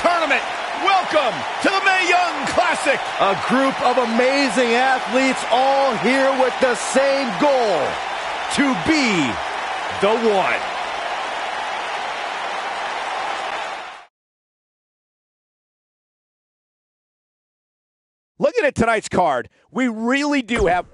tournament. Welcome to the Mae Young Classic. A group of amazing athletes all here with the same goal, to be the one. Looking at tonight's card, we really do have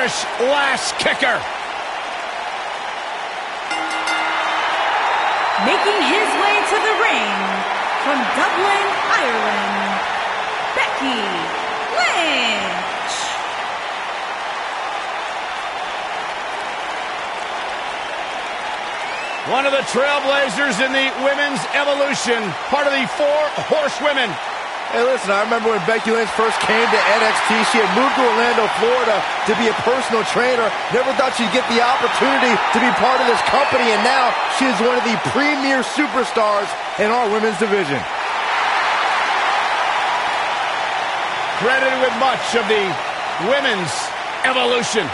Irish Lass Kicker. Making his way to the ring from Dublin, Ireland, Becky Lynch. One of the trailblazers in the women's evolution, part of the four horsewomen. Hey, listen, I remember when Becky Lynch first came to NXT, she had moved to Orlando, Florida to be a personal trainer. Never thought she'd get the opportunity to be part of this company, and now she is one of the premier superstars in our women's division. Credited with much of the women's evolution.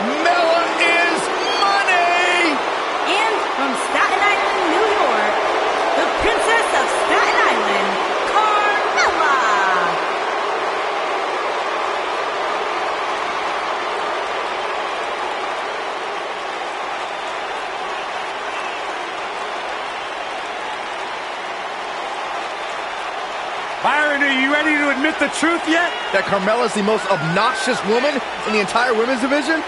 Mella is money! And from Staten Island, New York, the Princess of Staten Island, Carmella. Byron, are you admit the truth yet? That Carmella's the most obnoxious woman in the entire women's division?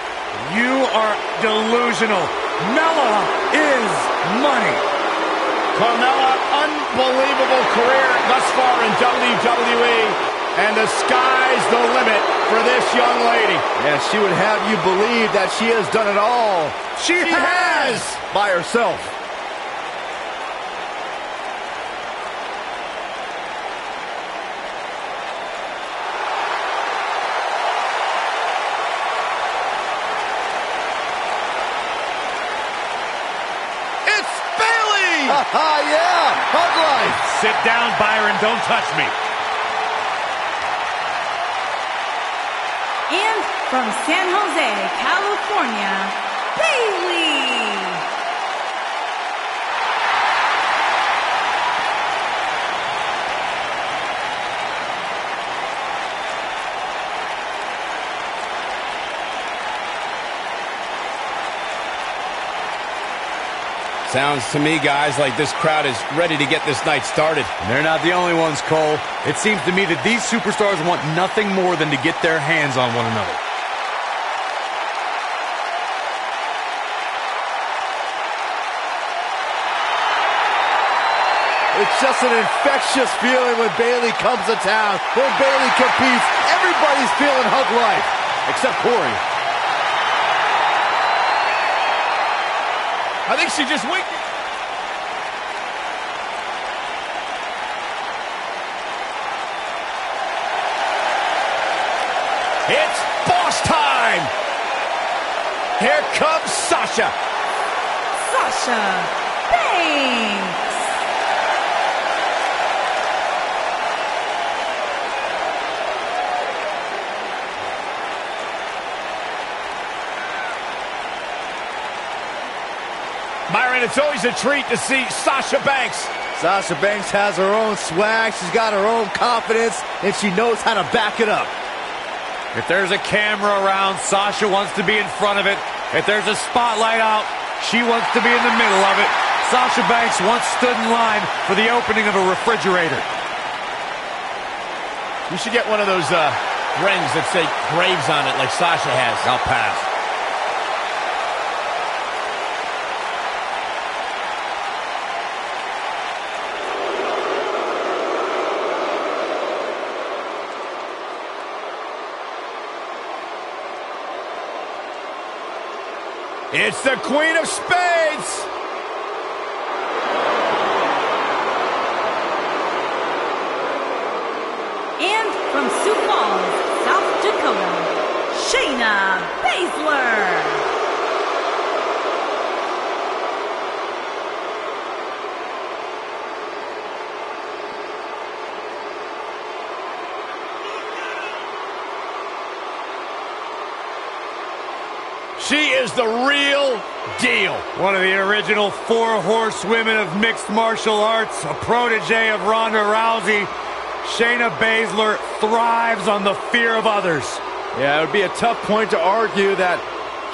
You are delusional. Mella is money. Carmella, unbelievable career thus far in WWE. And the sky's the limit for this young lady. Yeah, she would have you believe that she has done it all She, has! by herself. It's Bayley! Ah, yeah, hug life. Sit down, Byron. Don't touch me. And from San Jose, California, Bayley. Sounds to me, guys, like this crowd is ready to get this night started. They're not the only ones, Cole. It seems to me that these superstars want nothing more than to get their hands on one another. It's just an infectious feeling when Bayley comes to town. When Bayley competes, everybody's feeling hug life, except Corey. I think she just winked. It's boss time! Here comes Sasha. Sasha Banks. Byron, it's always a treat to see Sasha Banks. Sasha Banks has her own swag, she's got her own confidence, and she knows how to back it up. If there's a camera around, Sasha wants to be in front of it. If there's a spotlight out, she wants to be in the middle of it. Sasha Banks once stood in line for the opening of a refrigerator. You should get one of those uh, rings that say Graves on it like Sasha has. I'll pass. It's the Queen of Spades. And from Sioux Falls, South Dakota, Shayna Baszler. She is the real deal. One of the original four horsewomen of mixed martial arts, a protege of Ronda Rousey, Shayna Baszler thrives on the fear of others. Yeah, it would be a tough point to argue that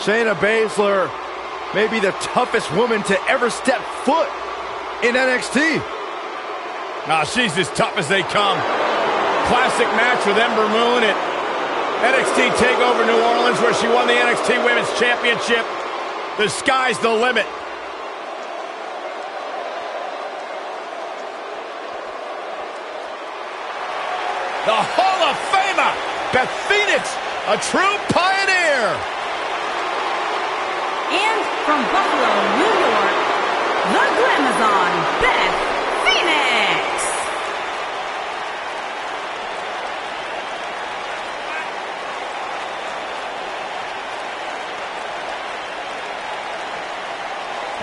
Shayna Baszler may be the toughest woman to ever step foot in NXT. Nah, she's as tough as they come. Classic match with Ember Moon at NXT TakeOver New Orleans where she won the NXT Women's Championship. The sky's the limit. The Hall of Famer, Beth Phoenix, a true pioneer. And from Buffalo, New York, the Glamazon, Beth Phoenix.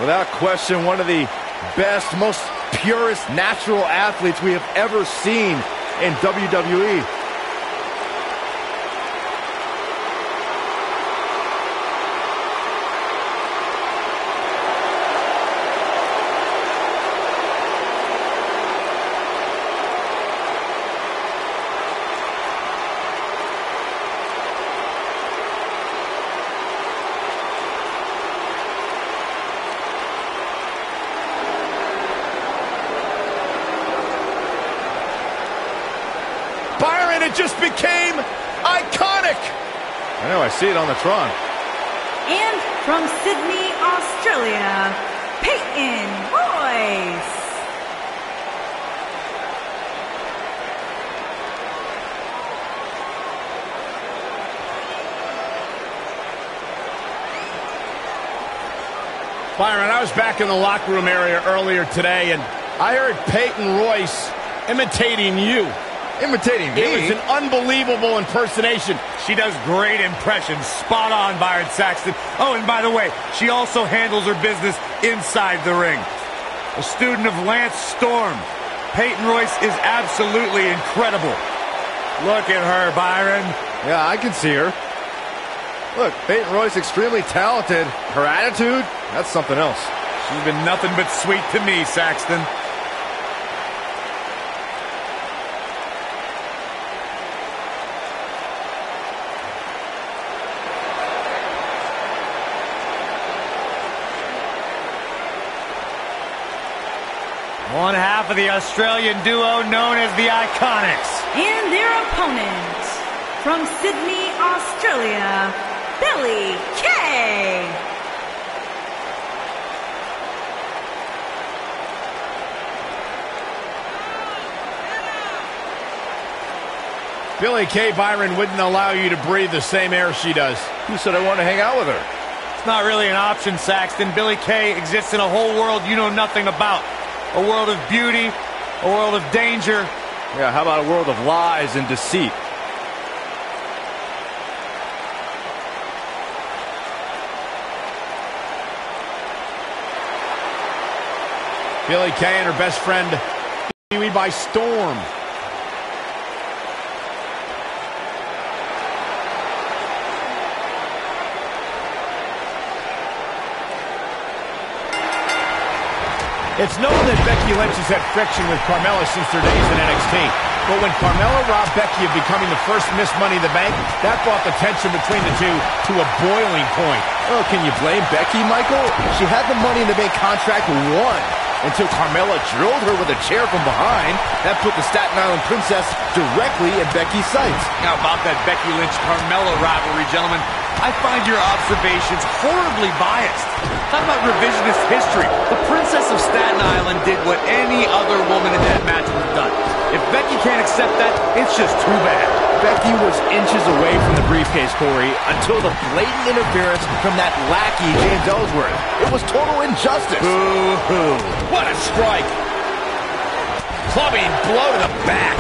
Without question, one of the best, most purest natural athletes we have ever seen in. WWE. Byron, it just became iconic. I know, I see it on the Tron. And from Sydney, Australia, Peyton Royce. Byron, I was back in the locker room area earlier today, and I heard Peyton Royce imitating you. Imitating me. It was an unbelievable impersonation. She does great impressions. Spot on, Byron Saxton. Oh, and by the way, she also handles her business inside the ring. A student of Lance Storm. Peyton Royce is absolutely incredible. Look at her, Byron. Yeah, I can see her. Look, Peyton Royce extremely talented. Her attitude, that's something else. She's been nothing but sweet to me, Saxton. One of the Australian duo known as the Iconics. And their opponent, from Sydney, Australia, Billie Kay. Billie Kay Byron wouldn't allow you to breathe the same air she does. Who said I want to hang out with her? It's not really an option, Saxton. Billie Kay exists in a whole world you know nothing about. A world of beauty, a world of danger. Yeah, how about a world of lies and deceit? Billie Kay and her best friend me by storm. It's known that Becky Lynch has had friction with Carmella since their days in NXT. But when Carmella robbed Becky of becoming the first Miss Money in the Bank, that brought the tension between the two to a boiling point. Oh, can you blame Becky, Michael? She had the Money in the Bank contract won until Carmella drilled her with a chair from behind. That put the Staten Island Princess directly in Becky's sights. How about that Becky Lynch-Carmella rivalry, gentlemen? I find your observations horribly biased. Talk about revisionist history. The Princess of Staten Island did what any other woman in that match would have done. If Becky can't accept that, it's just too bad. Becky was inches away from the briefcase, Corey, until the blatant interference from that lackey, James Ellsworth. It was total injustice. Boo-hoo. What a strike. Clubbing blow to the back.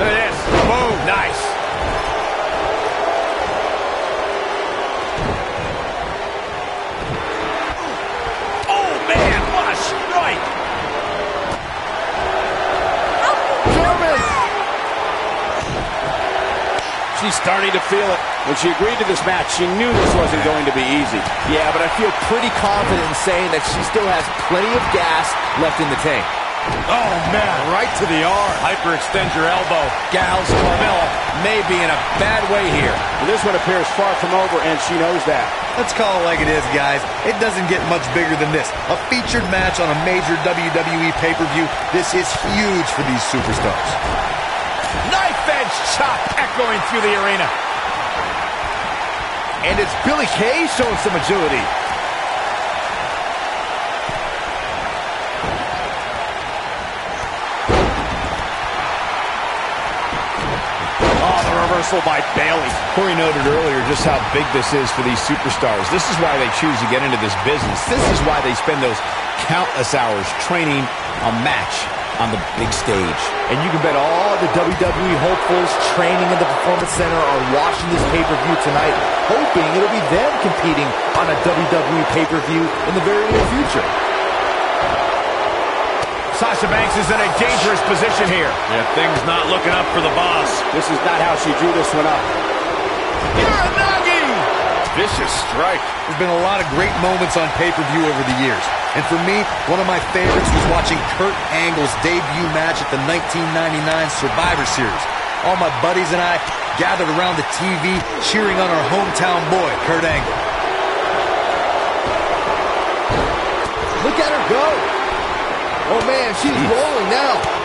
Look at this. Boom. Nice. Oh, man. What a strike. German! She's starting to feel it. When she agreed to this match, she knew this wasn't going to be easy. Yeah, but I feel pretty confident in saying that she still has plenty of gas left in the tank. Oh, man. Right to the arm. Hyperextend your elbow. Gals, Carmella may be in a bad way here. Well, this one appears far from over, and she knows that. Let's call it like it is, guys. It doesn't get much bigger than this. A featured match on a major WWE pay-per-view. This is huge for these superstars. Chop echoing through the arena. And it's Billie Kay showing some agility. Oh, the reversal by Bayley. Corey noted earlier just how big this is for these superstars. This is why they choose to get into this business. This is why they spend those countless hours training a match on the big stage. And you can bet all the WWE hopefuls training in the Performance Center are watching this pay-per-view tonight, hoping it'll be them competing on a WWE pay-per-view in the very near future. Sasha Banks is in a dangerous position here. Yeah, things not looking up for the boss. This is not how she drew this one up. Uranage! Vicious strike. There's been a lot of great moments on pay-per-view over the years. And for me, one of my favorites was watching Kurt Angle's debut match at the 1999 Survivor Series. All my buddies and I gathered around the TV cheering on our hometown boy, Kurt Angle. Look at her go. Oh, man, she's rolling now.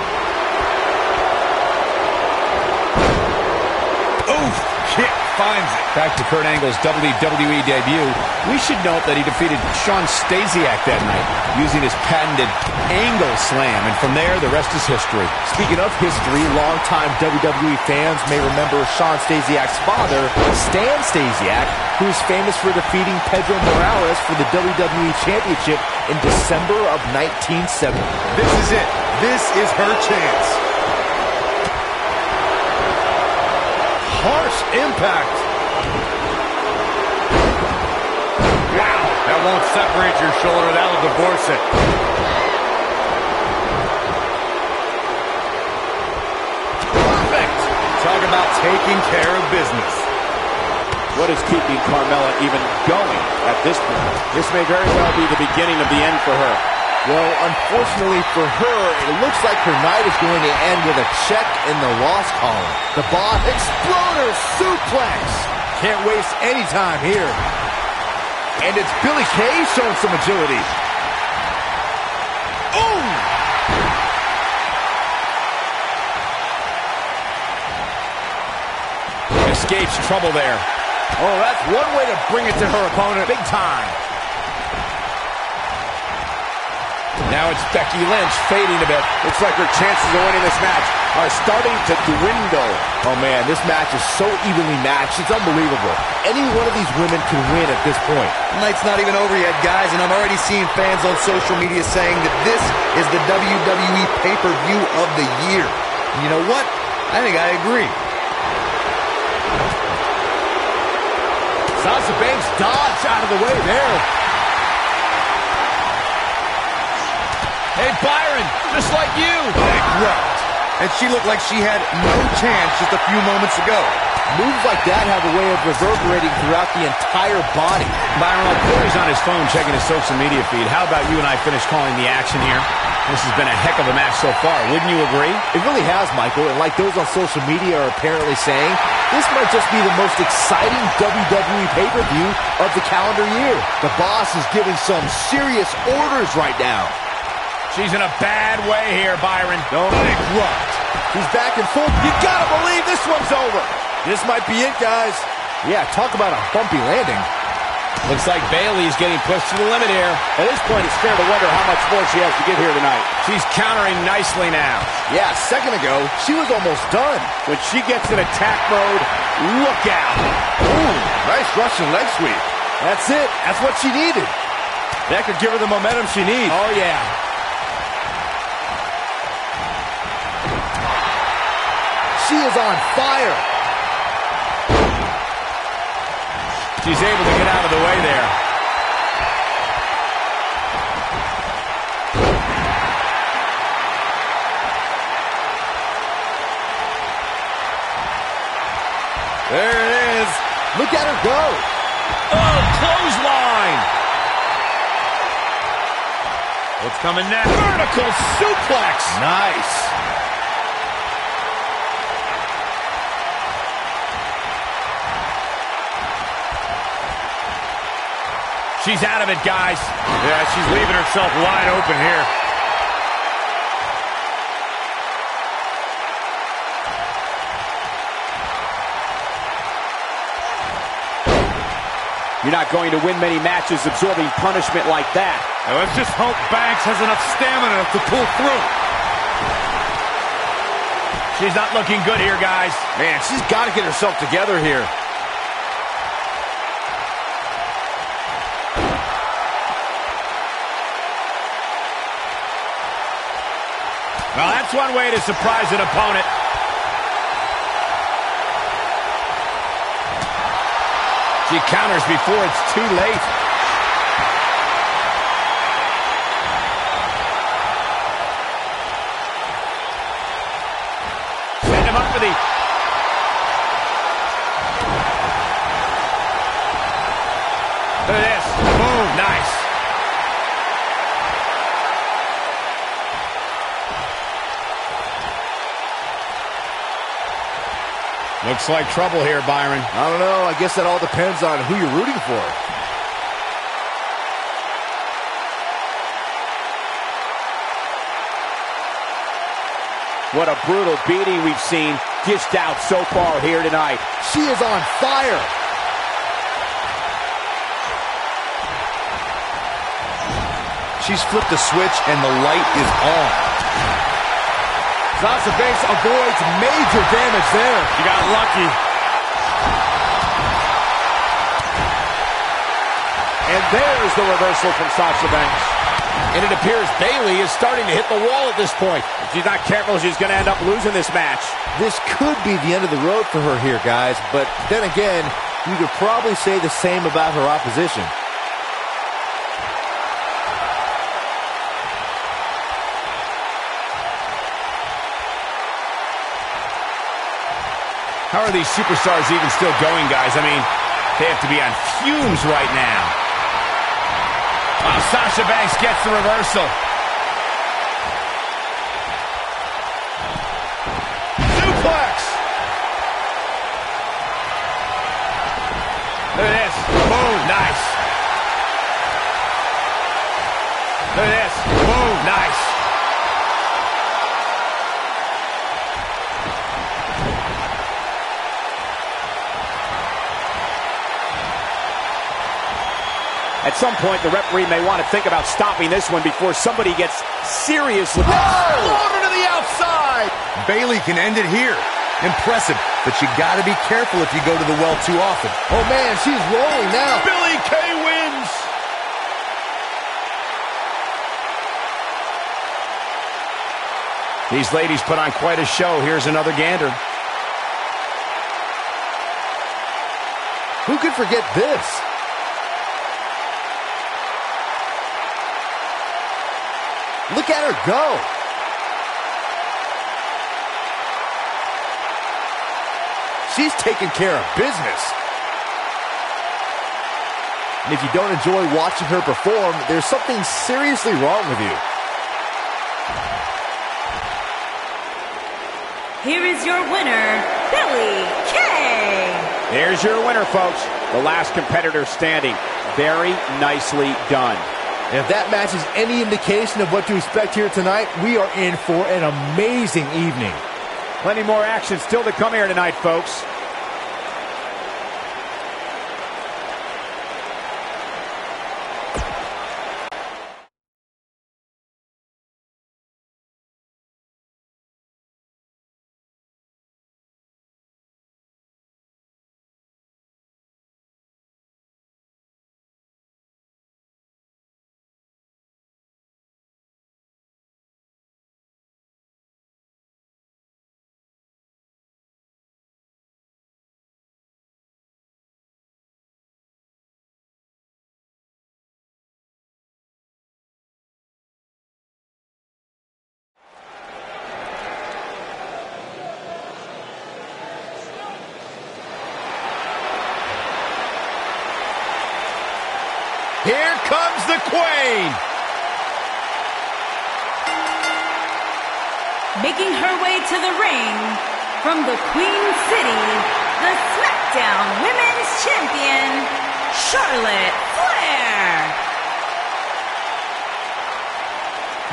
Kick finds it. Back to Kurt Angle's WWE debut. We should note that he defeated Shawn Stasiak that night using his patented angle slam. And from there, the rest is history. Speaking of history, longtime WWE fans may remember Shawn Stasiak's father, Stan Stasiak, who is famous for defeating Pedro Morales for the WWE Championship in December of 1970. This is it. This is her chance. Harsh impact. Wow! That won't separate your shoulder. That'll divorce it. Perfect. Talk about taking care of business. What is keeping Carmella even going at this point? This may very well be the beginning of the end for her. Well, unfortunately for her, it looks like her night is going to end with a check in the loss column. The boss exploder suplex. Can't waste any time here. And it's Billie Kay showing some agility. Ooh! Escapes trouble there. Oh, that's one way to bring it to her opponent. Big time. Now it's Becky Lynch fading a bit. Looks like her chances of winning this match are starting to dwindle. Oh man, this match is so evenly matched. It's unbelievable. Any one of these women can win at this point. The night's not even over yet, guys, and I'm already seeing fans on social media saying that this is the WWE pay-per-view of the year. And you know what? I think I agree. Sasha Banks dodged out of the way there. Hey, Byron, just like you. Bankrupt. And she looked like she had no chance just a few moments ago. Moves like that have a way of reverberating throughout the entire body. Byron, while Corey's on his phone checking his social media feed, how about you and I finish calling the action here? This has been a heck of a match so far. Wouldn't you agree? It really has, Michael. And like those on social media are apparently saying, this might just be the most exciting WWE pay-per-view of the calendar year. The boss is giving some serious orders right now. She's in a bad way here, Byron. Don't interrupt. He's back and forth. You gotta believe this one's over. This might be it, guys. Yeah, talk about a bumpy landing. Looks like Bayley's getting pushed to the limit here. At this point, it's fair to wonder how much more she has to give here tonight. She's countering nicely now. Yeah, a second ago, she was almost done. When she gets in attack mode, look out. Ooh, nice Russian leg sweep. That's it. That's what she needed. That could give her the momentum she needs. Oh, yeah. She is on fire. She's able to get out of the way there. There it is. Look at her go. Oh, clothesline. What's coming next? Vertical suplex. Nice. She's out of it, guys. Yeah, she's leaving herself wide open here. You're not going to win many matches absorbing punishment like that. Now let's just hope Banks has enough stamina to pull through. She's not looking good here, guys. Man, she's got to get herself together here. That's one way to surprise an opponent. She counters before it's too late. Looks like trouble here, Byron. I don't know. I guess that all depends on who you're rooting for. What a brutal beating we've seen dished out so far here tonight. She is on fire. She's flipped the switch and the light is on. Sasha Banks avoids major damage there. She got lucky. And there's the reversal from Sasha Banks. And it appears Bayley is starting to hit the wall at this point. If she's not careful, she's going to end up losing this match. This could be the end of the road for her here, guys. But then again, you could probably say the same about her opposition. How are these superstars even still going, guys? I mean, they have to be on fumes right now. Wow, Sasha Banks gets the reversal. Suplex! Look at this. Boom, nice. Look at this. Boom, nice. Some point, the referee may want to think about stopping this one before somebody gets seriously... Over to the outside. Bayley can end it here. Impressive, but you got to be careful if you go to the well too often. Oh, man, she's rolling now. Billie Kay wins. These ladies put on quite a show. Here's another gander. Who could forget this? Look at her go. she's taking care of business. And if you don't enjoy watching her perform, there's something seriously wrong with you. Here is your winner, Billie Kay. There's your winner, folks. The last competitor standing. Very nicely done. If that match is any indication of what to expect here tonight, we are in for an amazing evening. Plenty more action still to come here tonight, folks. Here comes the Queen. Making her way to the ring from the Queen City, the SmackDown Women's Champion, Charlotte Flair.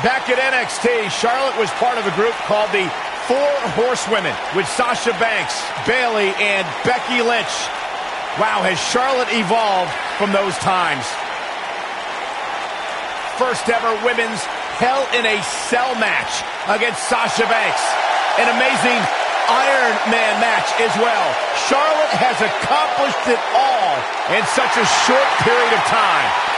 Back at NXT, Charlotte was part of a group called the Four Horsewomen with Sasha Banks, Bayley, and Becky Lynch. Wow, has Charlotte evolved from those times? First ever women's Hell in a Cell match against Sasha Banks. An amazing Iron Man match as well. Charlotte has accomplished it all in such a short period of time.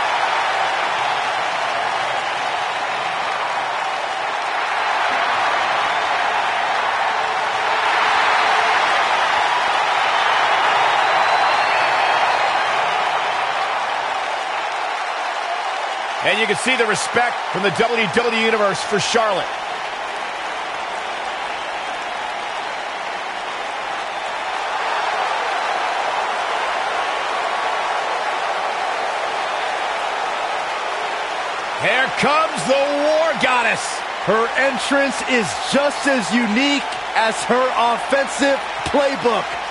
And you can see the respect from the WWE Universe for Charlotte. Here comes the War Goddess. Her entrance is just as unique as her offensive playbook.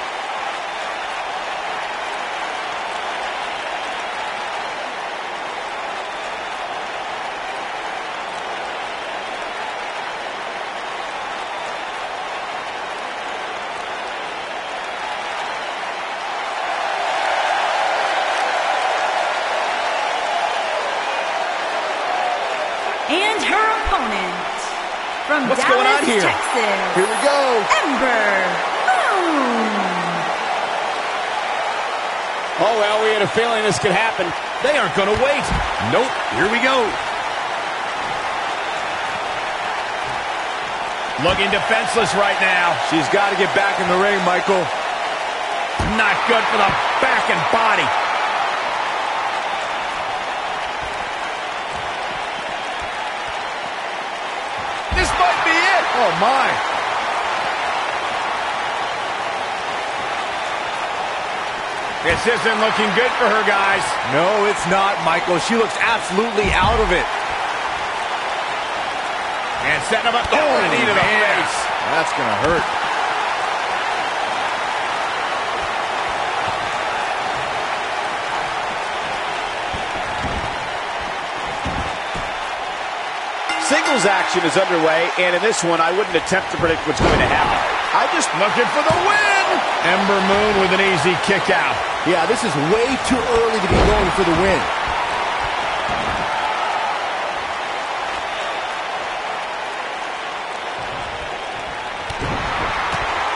And her opponent from What's Dallas, going on here? Texas, Here we go. Ember Moon. Oh, feeling this could happen. They aren't going to wait. Nope. Here we go. Looking defenseless right now. She's got to get back in the ring, Michael. Not good for the back and body. This might be it. Oh, my. This isn't looking good for her, guys. No, it's not, Michael. She looks absolutely out of it. And setting him up. Oh, knee to the man. face. That's going to hurt. Singles action is underway, and in this one, I wouldn't attempt to predict what's going to happen. I just looking for the win. Ember Moon with an easy kick out. Yeah, this is way too early to be going for the win.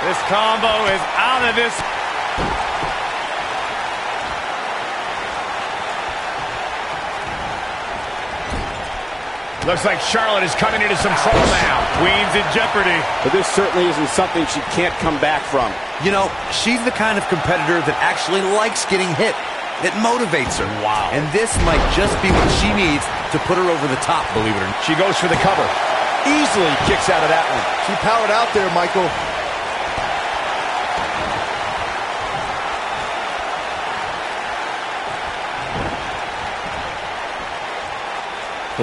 This combo is out of this. Looks like Charlotte is coming into some trouble now. Queen's in jeopardy. But this certainly isn't something she can't come back from. You know, she's the kind of competitor that actually likes getting hit. It motivates her. Wow. And this might just be what she needs to put her over the top, believe it or not. She goes for the cover. Easily kicks out of that one. She powered out there, Michael.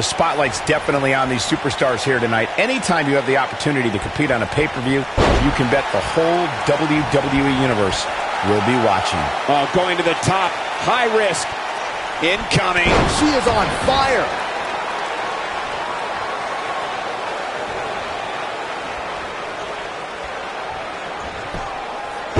The spotlight's definitely on these superstars here tonight. Anytime you have the opportunity to compete on a pay-per-view, you can bet the whole WWE Universe will be watching. Oh, going to the top. High risk. Incoming. She is on fire.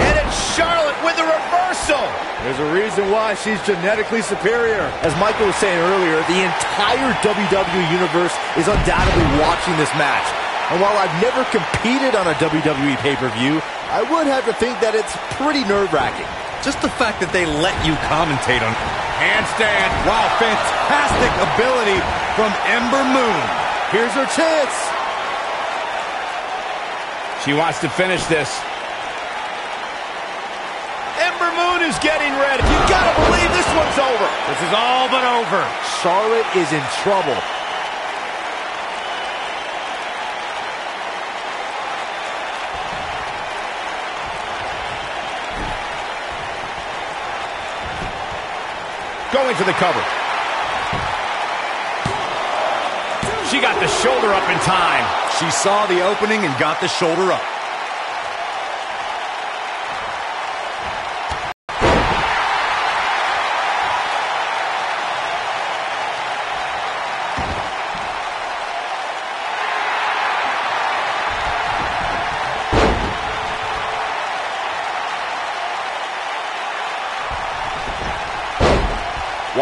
And it's Charlotte with the reversal. There's a reason why she's genetically superior. As Michael was saying earlier, the entire WWE Universe is undoubtedly watching this match. And while I've never competed on a WWE pay-per-view, I would have to think that it's pretty nerve-wracking. Just the fact that they let you commentate on Handstand. Wow, fantastic ability from Ember Moon. Here's her chance. She wants to finish this. Moon is getting ready. You gotta believe this one's over. This is all but over. Charlotte is in trouble. Going for the cover. She got the shoulder up in time. She saw the opening and got the shoulder up.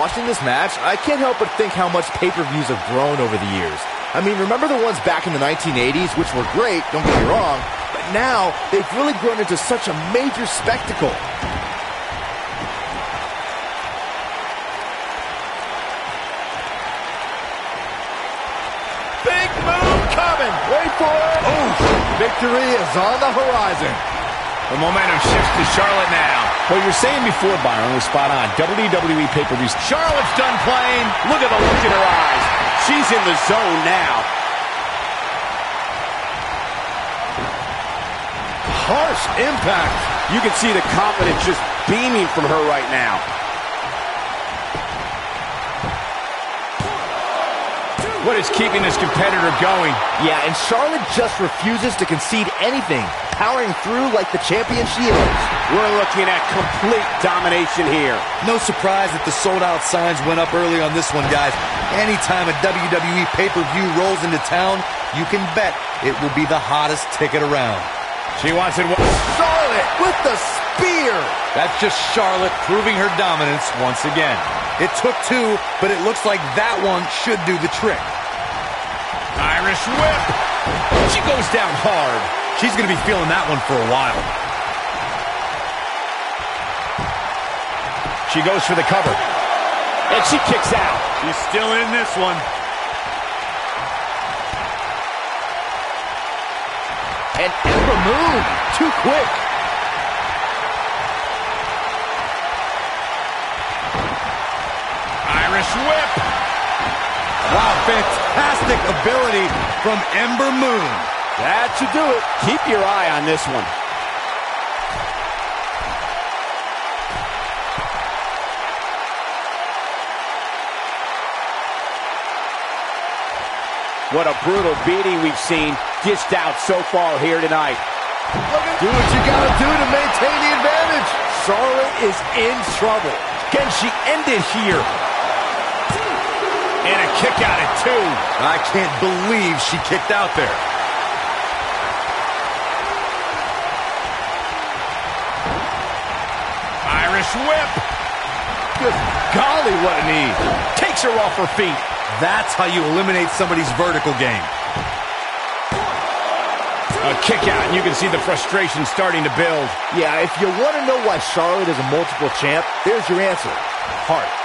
Watching this match, I can't help but think how much pay-per-views have grown over the years. I mean, remember the ones back in the 1980s, which were great, don't get me wrong, but now they've really grown into such a major spectacle. Big move coming. Wait for it! Ooh, victory is on the horizon. The momentum shifts to Charlotte now. What you were saying before, Byron, was spot on. WWE pay-per-views. Charlotte's done playing. Look at the look in her eyes. She's in the zone now. Harsh impact. You can see the confidence just beaming from her right now. What is keeping this competitor going? Yeah, and Charlotte just refuses to concede anything, powering through like the champion she is. We're looking at complete domination here. No surprise that the sold-out signs went up early on this one, guys. Anytime a WWE pay-per-view rolls into town, you can bet it will be the hottest ticket around. She wants it. Charlotte with the spear. That's just Charlotte proving her dominance once again. It took two, but it looks like that one should do the trick. Irish whip. She goes down hard. She's going to be feeling that one for a while. She goes for the cover. And she kicks out. She's still in this one. And Ember Moon, too quick. Irish whip. Wow, fantastic ability from Ember Moon. That should do it. Keep your eye on this one. What a brutal beating we've seen dished out so far here tonight. Do what you gotta do to maintain the advantage. Charlotte is in trouble. Can she end it here? And a kick out at two. I can't believe she kicked out there. Irish whip. Good golly, what a knee. Takes her off her feet. That's how you eliminate somebody's vertical game. A kick out, and you can see the frustration starting to build. Yeah, if you want to know why Charlotte is a multiple champ, there's your answer. Heart.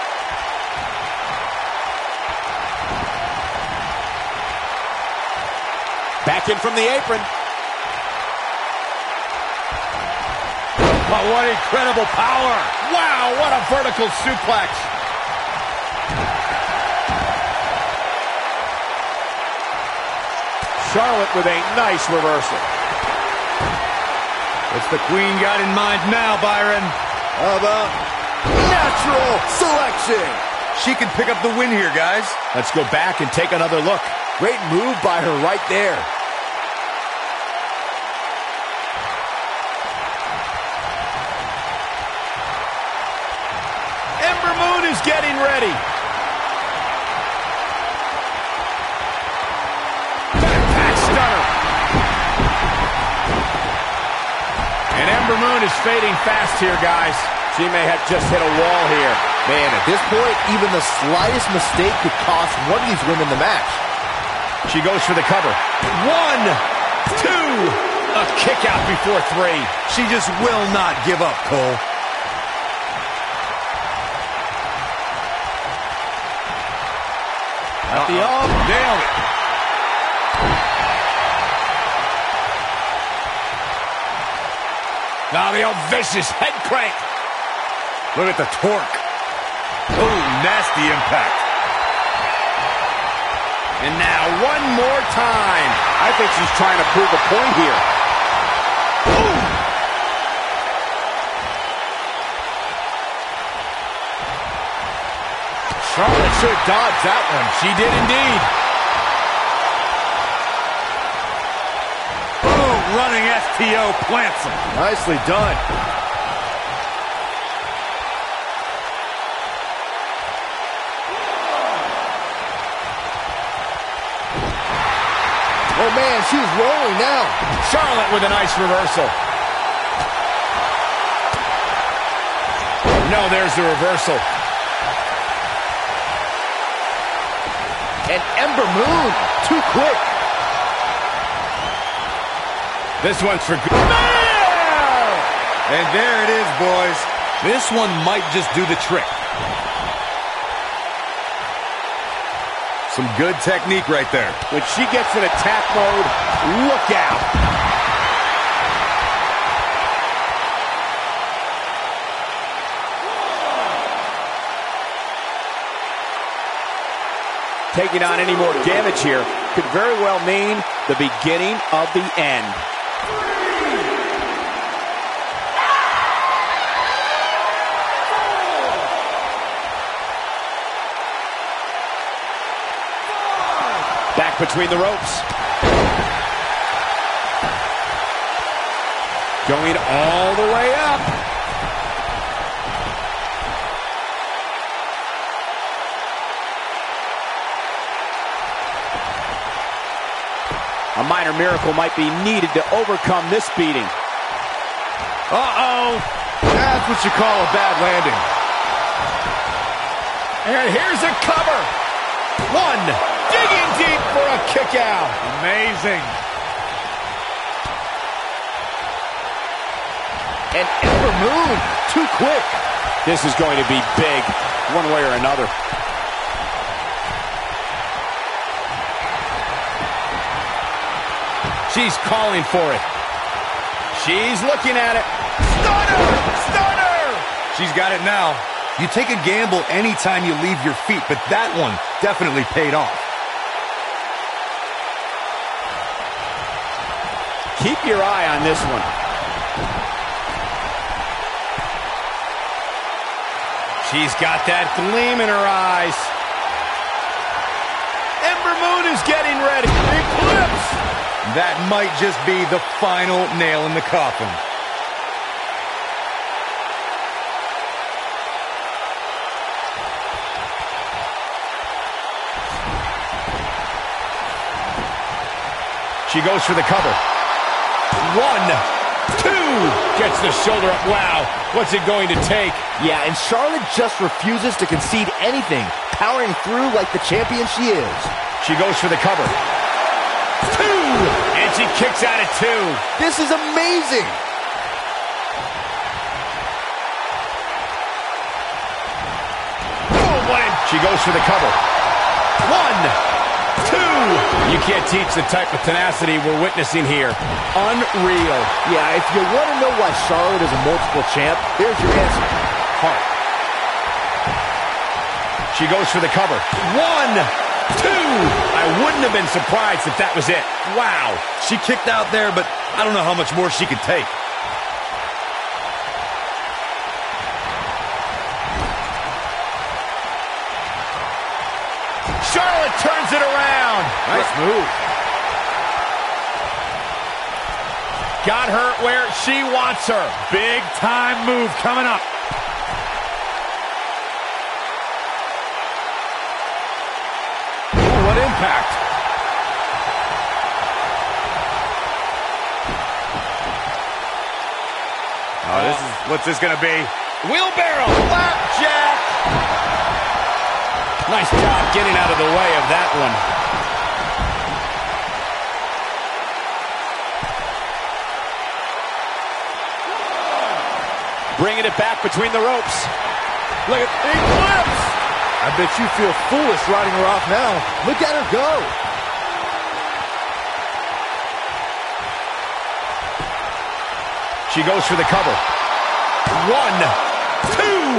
Back from the apron. But what incredible power. Wow, what a vertical suplex. Charlotte with a nice reversal. What's the queen got in mind now, Byron? How about natural selection? She can pick up the win here, guys. Let's go back and take another look. Great move by her right there. Is getting ready. Backpack stunner. And Ember Moon is fading fast here, guys. She may have just hit a wall here. Man, at this point, even the slightest mistake could cost one of these women the match. She goes for the cover. One, two, a kick out before three. She just will not give up, Cole. At the arm, nailed it. Now the old vicious head crank. Look at the torque. Oh, nasty impact. And now one more time. I think she's trying to prove a point here. Charlotte should have dodged that one. She did indeed. Boom! Running STO plants him. Nicely done. Oh, man, she's rolling now. Charlotte with a nice reversal. No, there's the reversal. And Ember Moon, too quick. This one's for good. And there it is, boys. This one might just do the trick. Some good technique right there. When she gets in attack mode, look out. Taking on any more damage here could very well mean the beginning of the end. Back between the ropes. Going all the way up. A minor miracle might be needed to overcome this beating. Uh-oh. That's what you call a bad landing. And here's a cover. One. Digging deep for a kick out. Amazing. And Ember Moon, too quick. This is going to be big, one way or another. She's calling for it. She's looking at it. Stunner! Stunner! She's got it now. You take a gamble anytime you leave your feet, but that one definitely paid off. Keep your eye on this one. She's got that gleam in her eyes. Ember Moon is getting ready. Eclipse! That might just be the final nail in the coffin. She goes for the cover. One, two, gets the shoulder up. Wow, what's it going to take? Yeah, and Charlotte just refuses to concede anything, powering through like the champion she is. She goes for the cover. Two, and she kicks out at two. This is amazing. Oh, Boom, what She goes for the cover. One, two. You can't teach the type of tenacity we're witnessing here. Unreal. Yeah, if you want to know why Charlotte is a multiple champ, there's your answer. Heart. She goes for the cover. One, wouldn't have been surprised if that was it. Wow. She kicked out there, but I don't know how much more she could take. Charlotte turns it around. Nice move. Got her where she wants her. Big time move coming up. Ooh, what impact. Oh, this is what's this gonna be? Wheelbarrow. Flapjack. Nice job getting out of the way of that one. Bringing it back between the ropes. Look at Eclipse! I bet you feel foolish riding her off now. Look at her go. She goes for the cover. One, two,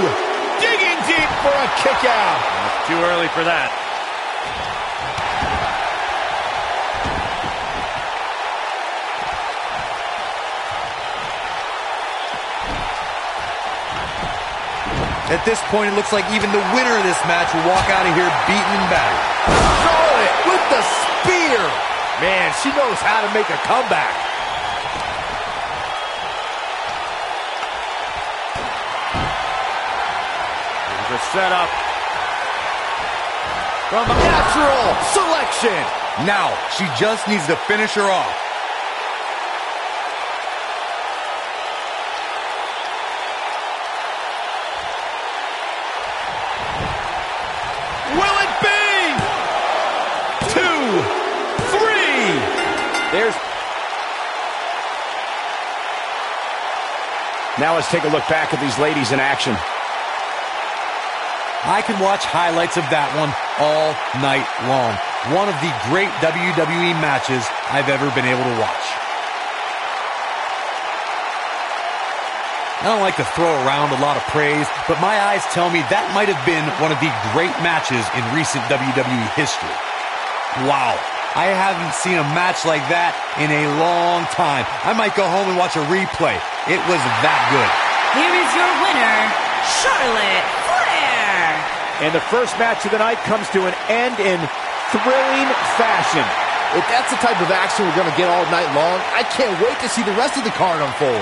digging deep for a kick out. Too early for that. At this point, it looks like even the winner of this match will walk out of here beaten and battered. Charlotte with the spear. Man, she knows how to make a comeback. Here's a setup. From natural selection. Now, she just needs to finish her off. Now let's take a look back at these ladies in action. I can watch highlights of that one all night long. One of the great WWE matches I've ever been able to watch. I don't like to throw around a lot of praise, but my eyes tell me that might have been one of the great matches in recent WWE history. Wow. I haven't seen a match like that in a long time. I might go home and watch a replay. It was that good. Here is your winner, Charlotte Flair. And the first match of the night comes to an end in thrilling fashion. If that's the type of action we're going to get all night long, I can't wait to see the rest of the card unfold.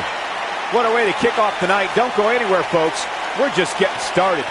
What a way to kick off tonight. Don't go anywhere, folks. We're just getting started.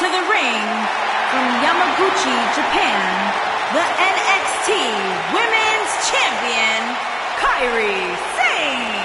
To the ring from Yamaguchi, Japan, the NXT Women's Champion, Kairi Sane.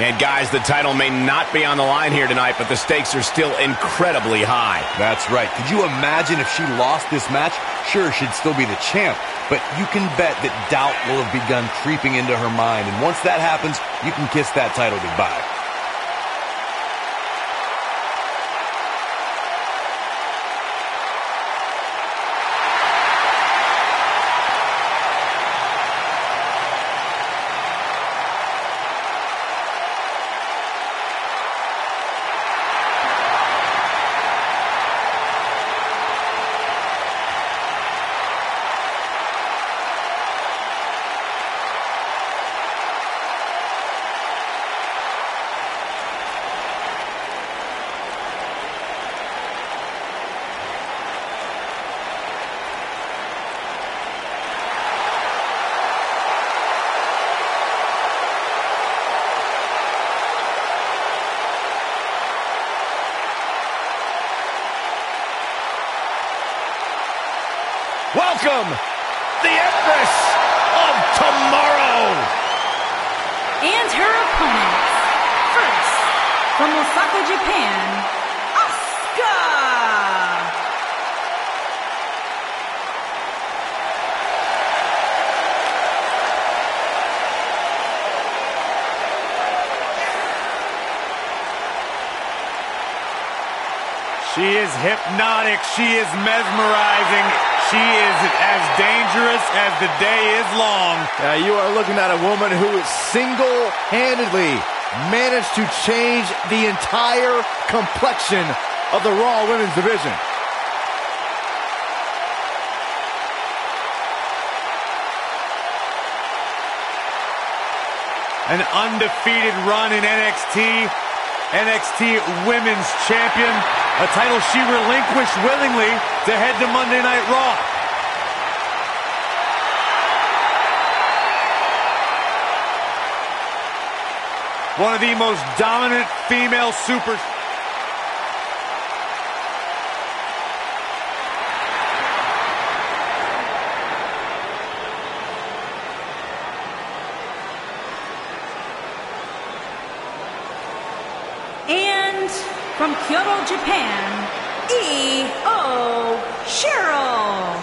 And guys, the title may not be on the line here tonight, but the stakes are still incredibly high. That's right. Could you imagine if she lost this match? Sure, she'd still be the champ, but you can bet that doubt will have begun creeping into her mind. And once that happens, you can kiss that title goodbye. The Empress of Tomorrow. And her opponents. First, from Osaka, Japan, Asuka. She is hypnotic. She is mesmerizing. She is as dangerous as the day is long. Now you are looking at a woman who single-handedly managed to change the entire complexion of the Raw Women's Division. An undefeated run in NXT. NXT Women's Champion. A title she relinquished willingly to head to Monday Night Raw. One of the most dominant female super... And from Kyoto, Japan, Io Shirai.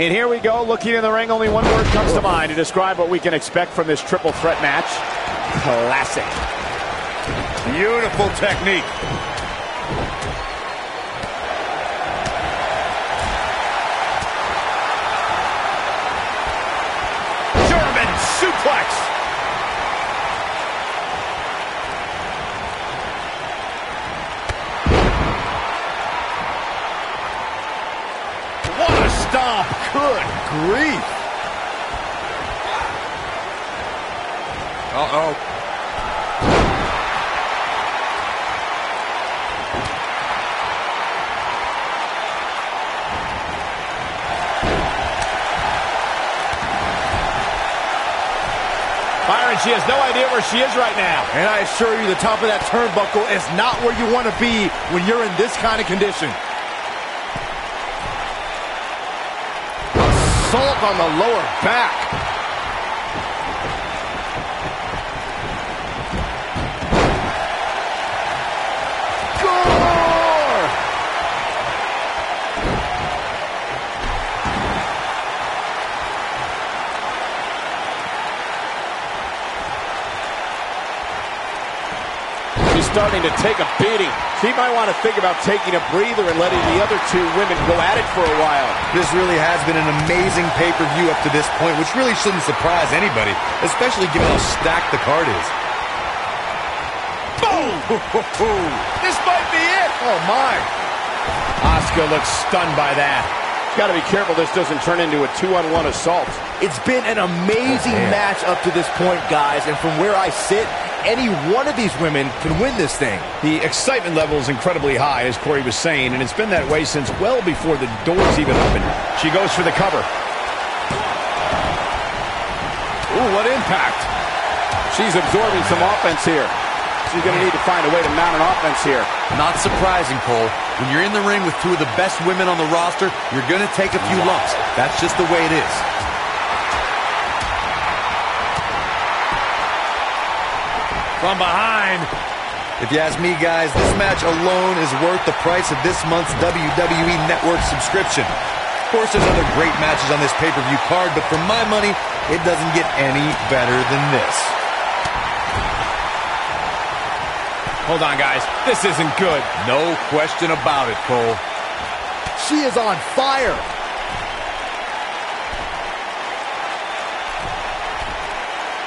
And here we go, looking in the ring, only one word comes to mind to describe what we can expect from this triple threat match. Classic. Beautiful technique. Good grief. Uh-oh. Byron, she has no idea where she is right now. And I assure you, the top of that turnbuckle is not where you want to be when you're in this kind of condition. On the lower back. Starting to take a beating. She might want to think about taking a breather and letting the other two women go at it for a while. This really has been an amazing pay-per-view up to this point, which really shouldn't surprise anybody, especially given how stacked the card is. Boom. This might be it. Oh, my. Asuka looks stunned by that. Got to be careful this doesn't turn into a two-on-one assault. It's been an amazing match up to this point, guys, and from where I sit, any one of these women can win this thing. The excitement level is incredibly high, as Corey was saying, and it's been that way since well before the doors even opened. She goes for the cover. Ooh, what impact. She's absorbing some offense here. She's going to need to find a way to mount an offense here. Not surprising, Cole. When you're in the ring with two of the best women on the roster, you're going to take a few lumps. That's just the way it is. From behind. If you ask me, guys, this match alone is worth the price of this month's WWE Network subscription. Of course, there's other great matches on this pay-per-view card, but for my money, it doesn't get any better than this. Hold on, guys. This isn't good. No question about it, Cole. She is on fire.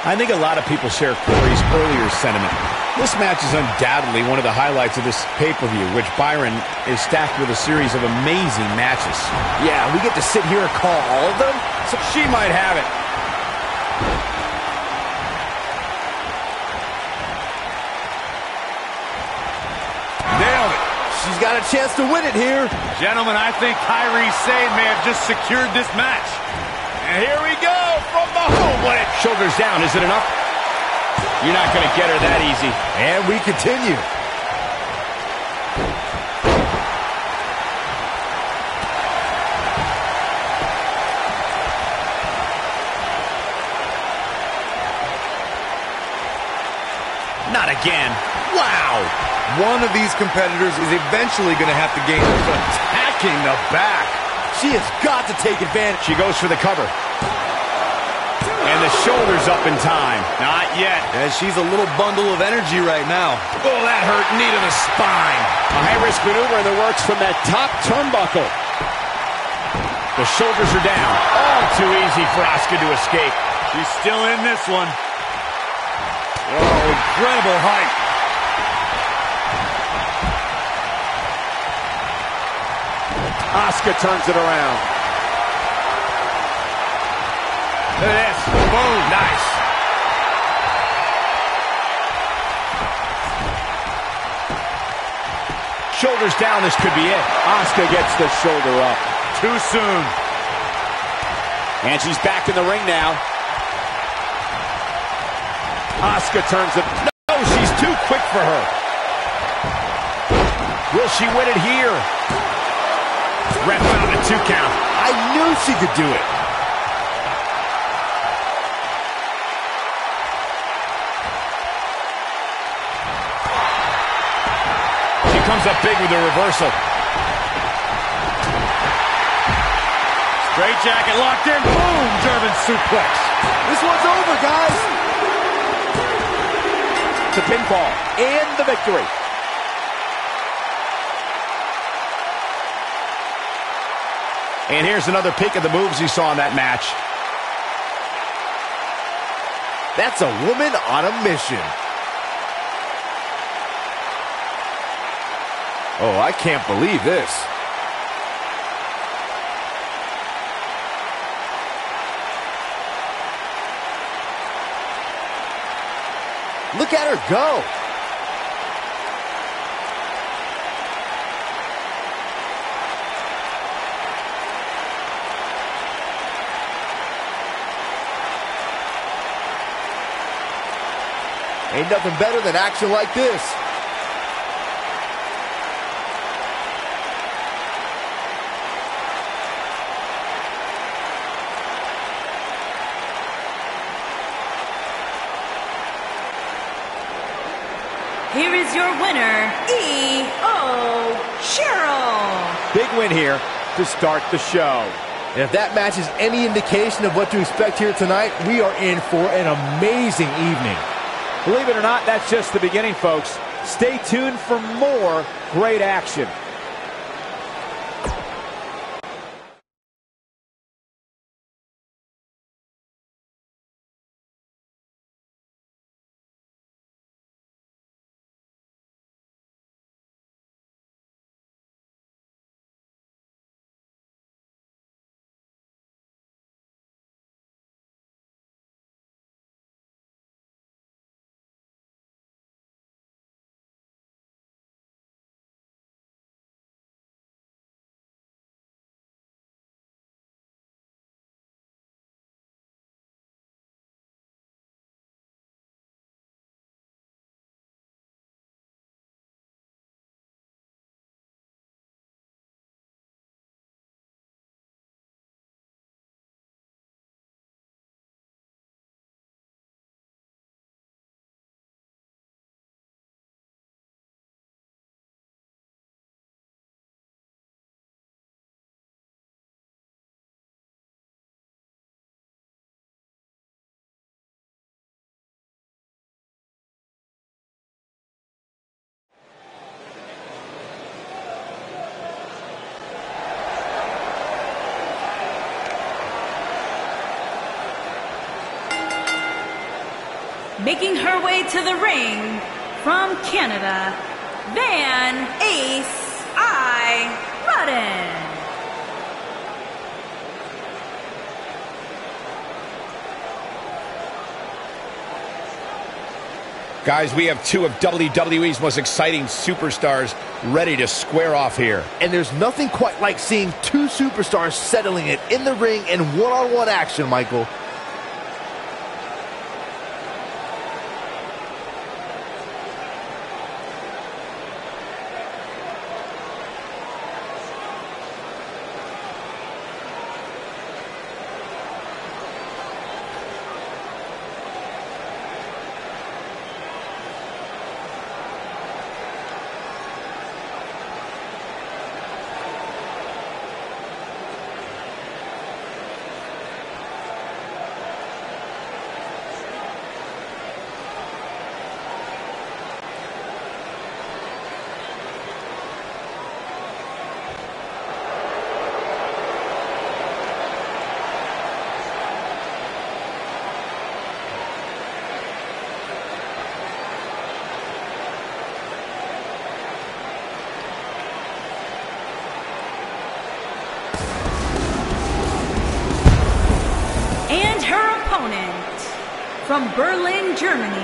I think a lot of people share Corey's earlier sentiment. This match is undoubtedly one of the highlights of this pay-per-view, which Byron is stacked with a series of amazing matches. Yeah, we get to sit here and call all of them. So she might have it. Nailed it. She's got a chance to win it here. Gentlemen, I think Kairi Sane may have just secured this match. Here we go from the home. What it shoulders down. Is it enough? You're not going to get her that easy. And we continue. Not again. Wow. One of these competitors is eventually going to have to gain Attacking the back. She has got to take advantage. She goes for the cover. And the shoulders up in time. Not yet. And she's a little bundle of energy right now. Oh, that hurt. Knee to the spine. A high-risk maneuver in the works from that top turnbuckle. The shoulders are down. All too easy for Asuka to escape. She's still in this one. Oh, incredible height. Asuka turns it around. Look at this. Boom. Nice. Shoulders down. This could be it. Asuka gets the shoulder up. Too soon. And she's back in the ring now. Asuka turns it. No, she's too quick for her. Will she win it here? Ref found a two count. I knew she could do it. She comes up big with the reversal. Straight jacket locked in. Boom! German suplex. This one's over, guys. The pinfall and the victory. And here's another peek at the moves you saw in that match. That's a woman on a mission. Oh, I can't believe this. Look at her go. Ain't nothing better than action like this. Here is your winner, Io Shirai. Big win here to start the show. And if that match is any indication of what to expect here tonight, we are in for an amazing evening. Believe it or not, that's just the beginning, folks. Stay tuned for more great action. Making her way to the ring from Canada, Van Ace I. Rudden. Guys, we have two of WWE's most exciting superstars ready to square off here. And there's nothing quite like seeing two superstars settling it in the ring in one-on-one -on -one action, Michael. From Berlin, Germany,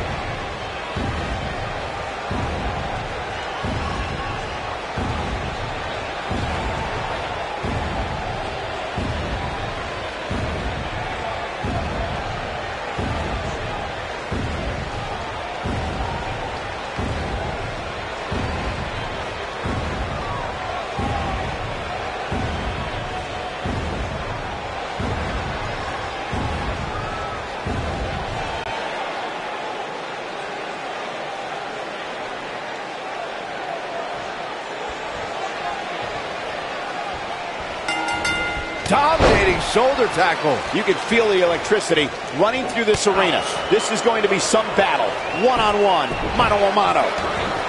Shoulder tackle. You can feel the electricity running through this arena. This is going to be some battle. One-on-one, mano-a-mano.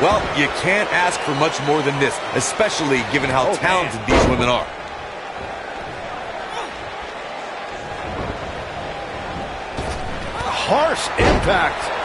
Well, you can't ask for much more than this, especially given how Oh, talented these women are. Harsh impact.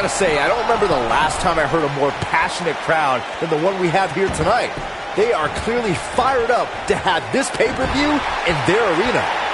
I gotta say, I don't remember the last time I heard a more passionate crowd than the one we have here tonight. They are clearly fired up to have this pay-per-view in their arena.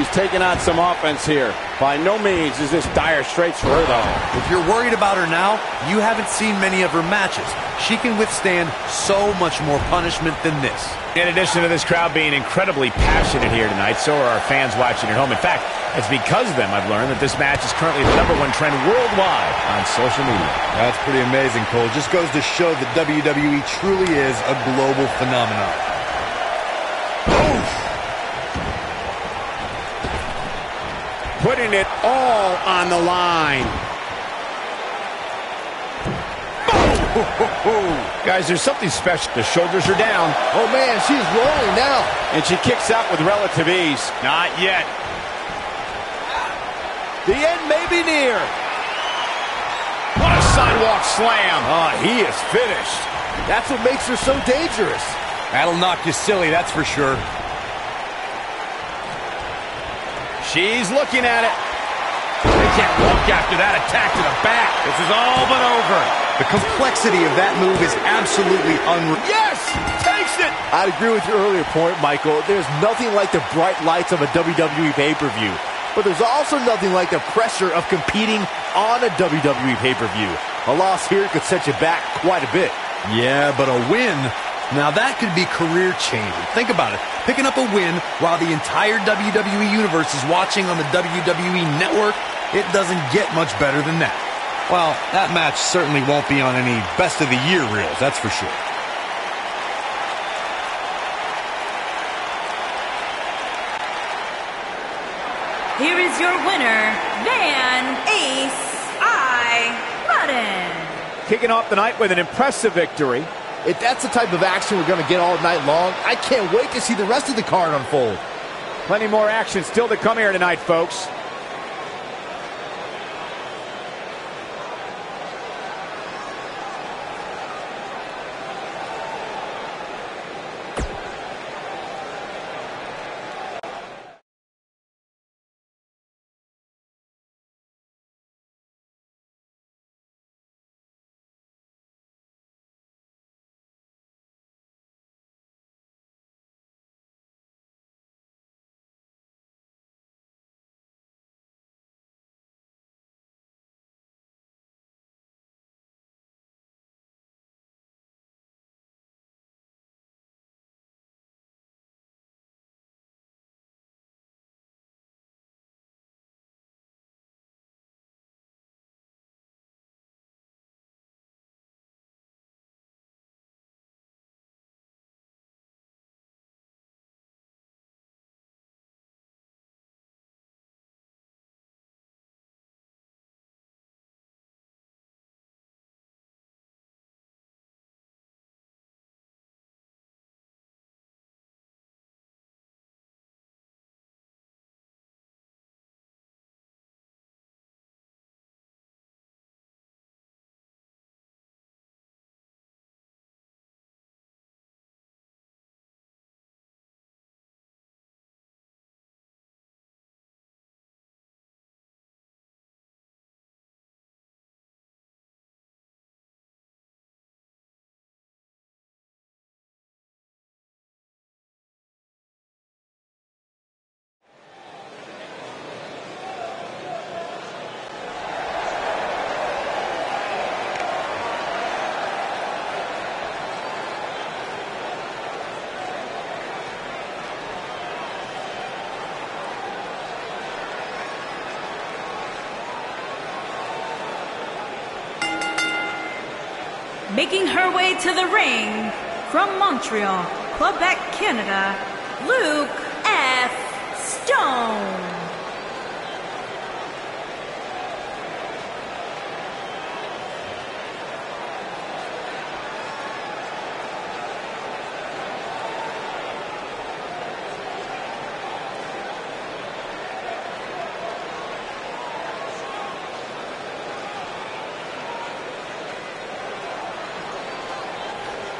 She's taking on some offense here. By no means is this dire straits for her, though. If you're worried about her now, you haven't seen many of her matches. She can withstand so much more punishment than this. In addition to this crowd being incredibly passionate here tonight, so are our fans watching at home. In fact, it's because of them I've learned that this match is currently the number one trend worldwide on social media. That's pretty amazing, Cole. Just goes to show that WWE truly is a global phenomenon. Putting it all on the line. Guys, there's something special. The shoulders are down. Oh man, she's rolling now. And she kicks out with relative ease. Not yet. The end may be near. What a sidewalk slam. Ah, he is finished. That's what makes her so dangerous. That'll knock you silly, that's for sure. She's looking at it. They can't walk after that attack to the back. This is all but over. The complexity of that move is absolutely unreal. Yes! Takes it! I'd agree with your earlier point, Michael. There's nothing like the bright lights of a WWE pay-per-view. But there's also nothing like the pressure of competing on a WWE pay-per-view. A loss here could set you back quite a bit. Yeah, but a win, now that could be career changing. Think about it. Picking up a win while the entire WWE Universe is watching on the WWE Network, it doesn't get much better than that. Well, that match certainly won't be on any best of the year reels, that's for sure. Here is your winner, Van Ace I. Button. Kicking off the night with an impressive victory. If that's the type of action we're going to get all night long, I can't wait to see the rest of the card unfold. Plenty more action still to come here tonight, folks. Making her way to the ring from Montreal, Quebec, Canada, Luke F. Stone.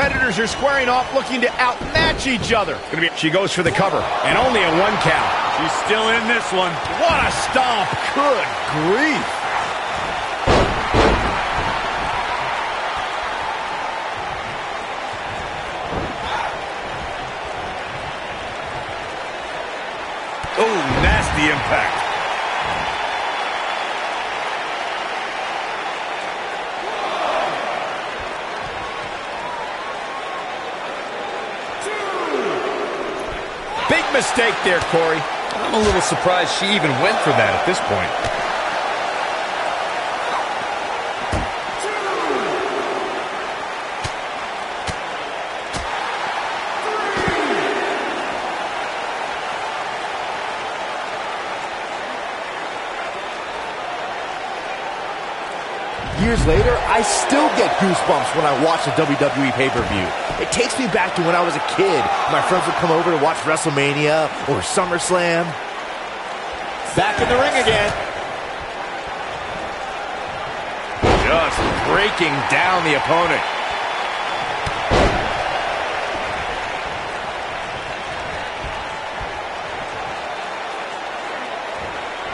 competitors are squaring off looking to outmatch each other. She goes for the cover, and only a one count. She's still in this one. What a stomp. Good grief. Oh, nasty impact. Big mistake there, Corey. I'm a little surprised she even went for that at this point. Years later, I still get goosebumps when I watch a WWE pay-per-view. It takes me back to when I was a kid. My friends would come over to watch WrestleMania or SummerSlam. Back in the ring again. Just breaking down the opponent.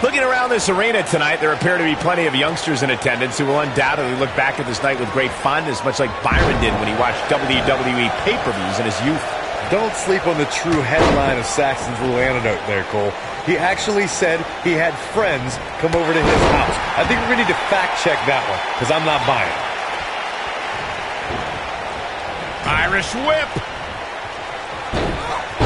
Looking around this arena tonight, there appear to be plenty of youngsters in attendance who will undoubtedly look back at this night with great fondness, much like Byron did when he watched WWE pay-per-views in his youth. Don't sleep on the true headline of Saxton's little antidote there, Cole. He actually said he had friends come over to his house. I think we're going to need to fact check that one, because I'm not buying it. Irish whip.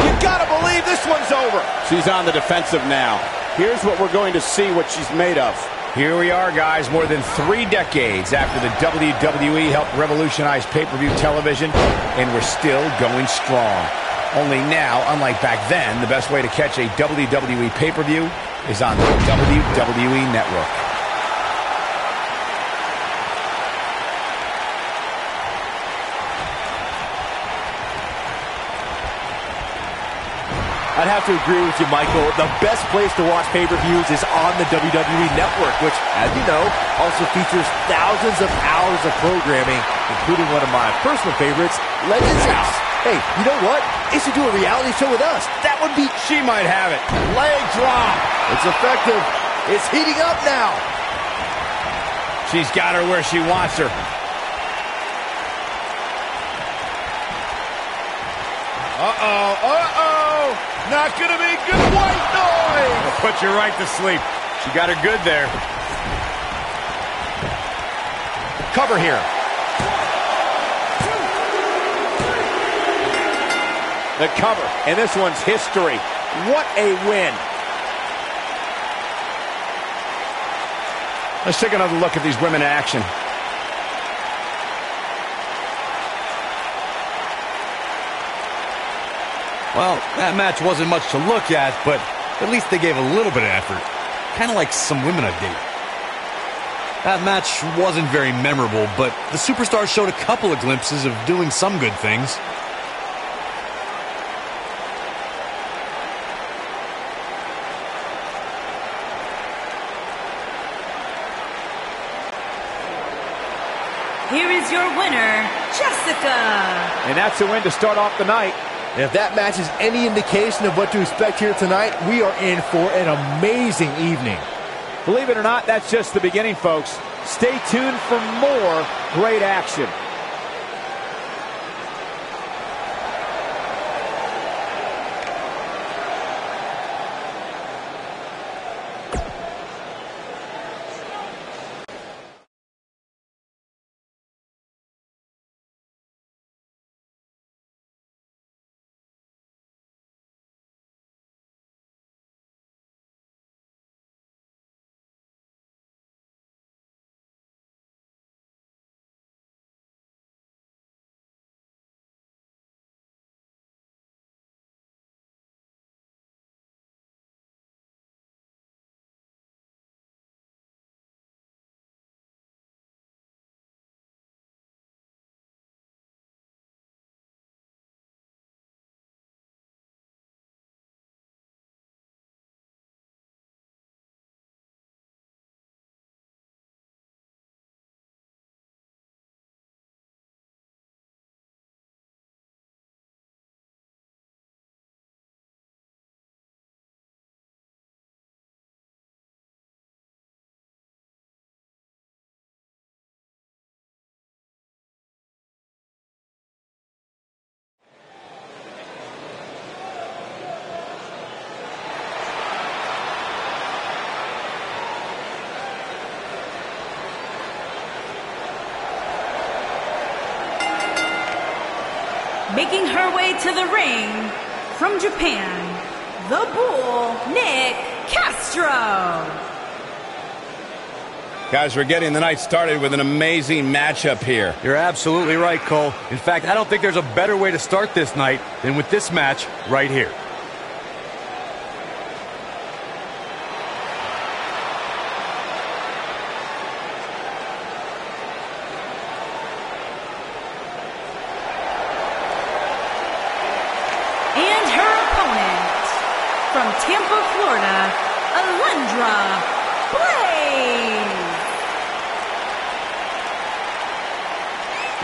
You gotta believe this one's over. She's on the defensive now. Here's what we're going to see what she's made of. Here we are, guys, more than three decades after the WWE helped revolutionize pay-per-view television, and we're still going strong. Only now, unlike back then, the best way to catch a WWE pay-per-view is on the WWE Network. I'd have to agree with you, Michael. The best place to watch pay-per-views is on the WWE Network, which, as you know, also features thousands of hours of programming, including one of my personal favorites, Legends House. Hey, you know what? They should do a reality show with us. That would be... She might have it. Leg drop. It's effective. It's heating up now. She's got her where she wants her. Uh-oh, uh-oh. Not gonna be good white noise. Put you right to sleep. She got her good there. Cover here. The cover, and this one's history. What a win. Let's take another look at these women in action. Well, that match wasn't much to look at, but at least they gave a little bit of effort. Kind of like some women I date. That match wasn't very memorable, but the superstars showed a couple of glimpses of doing some good things. Here is your winner, Jessika. And that's a win to start off the night. And if that match is any indication of what to expect here tonight, we are in for an amazing evening. Believe it or not, that's just the beginning, folks. Stay tuned for more great action. Making her way to the ring from Japan, the Bull, Nick Castro. Guys, we're getting the night started with an amazing matchup here. You're absolutely right, Cole. In fact, I don't think there's a better way to start this night than with this match right here. And her opponent from Tampa, Florida, Alundra Blayze.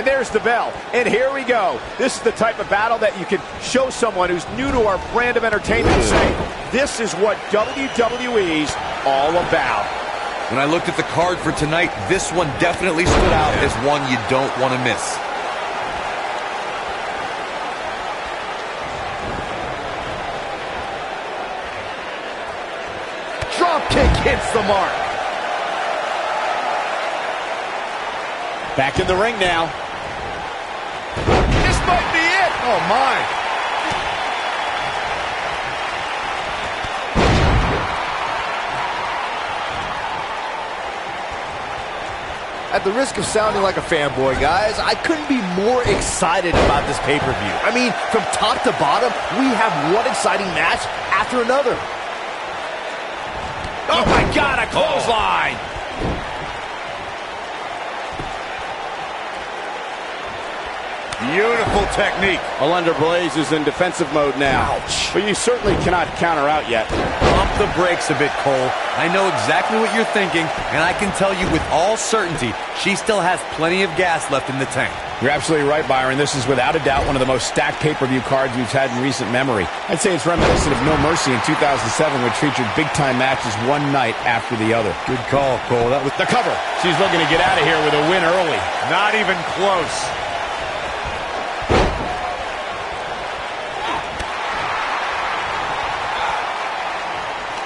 and there's the bell. And here we go. This is the type of battle that you can show someone who's new to our brand of entertainment and say, this is what WWE's all about. When I looked at the card for tonight, this one definitely stood out as one you don't want to miss. Drop kick hits the mark. Back in the ring now. At the risk of sounding like a fanboy, guys, I couldn't be more excited about this pay-per-view. I mean, from top to bottom, we have one exciting match after another. Oh, oh. my God, a clothesline! Beautiful technique. Alundra Blayze is in defensive mode now. Ouch. But you certainly cannot counter out yet. Pump the brakes a bit, Cole. I know exactly what you're thinking, and I can tell you with all certainty, she still has plenty of gas left in the tank. You're absolutely right, Byron. This is without a doubt one of the most stacked pay-per-view cards we've had in recent memory. I'd say it's reminiscent of No Mercy in 2007, which featured big-time matches one night after the other. Good call, Cole. That was The cover. She's looking to get out of here with a win early. Not even close.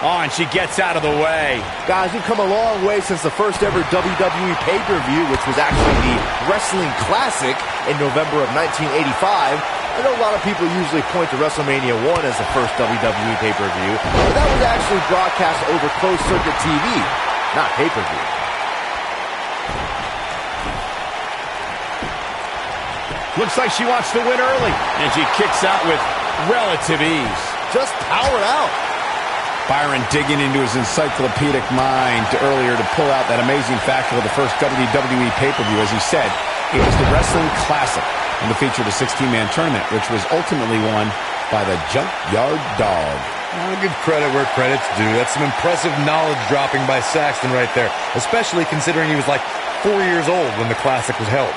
Oh, and she gets out of the way. Guys, we've come a long way since the first ever WWE pay-per-view, which was actually the Wrestling Classic in November of 1985. I know a lot of people usually point to WrestleMania 1 as the first WWE pay-per-view, but that was actually broadcast over closed-circuit TV, not pay-per-view. Looks like she wants to win early. And she kicks out with relative ease. Just powered out. Byron digging into his encyclopedic mind to earlier to pull out that amazing fact of the first WWE pay-per-view. As he said, it was the Wrestling Classic and it featured a 16-man tournament, which was ultimately won by the Junkyard Dog. I'll give credit where credit's due. That's some impressive knowledge dropping by Saxton right there, especially considering he was like four years old when the Classic was held.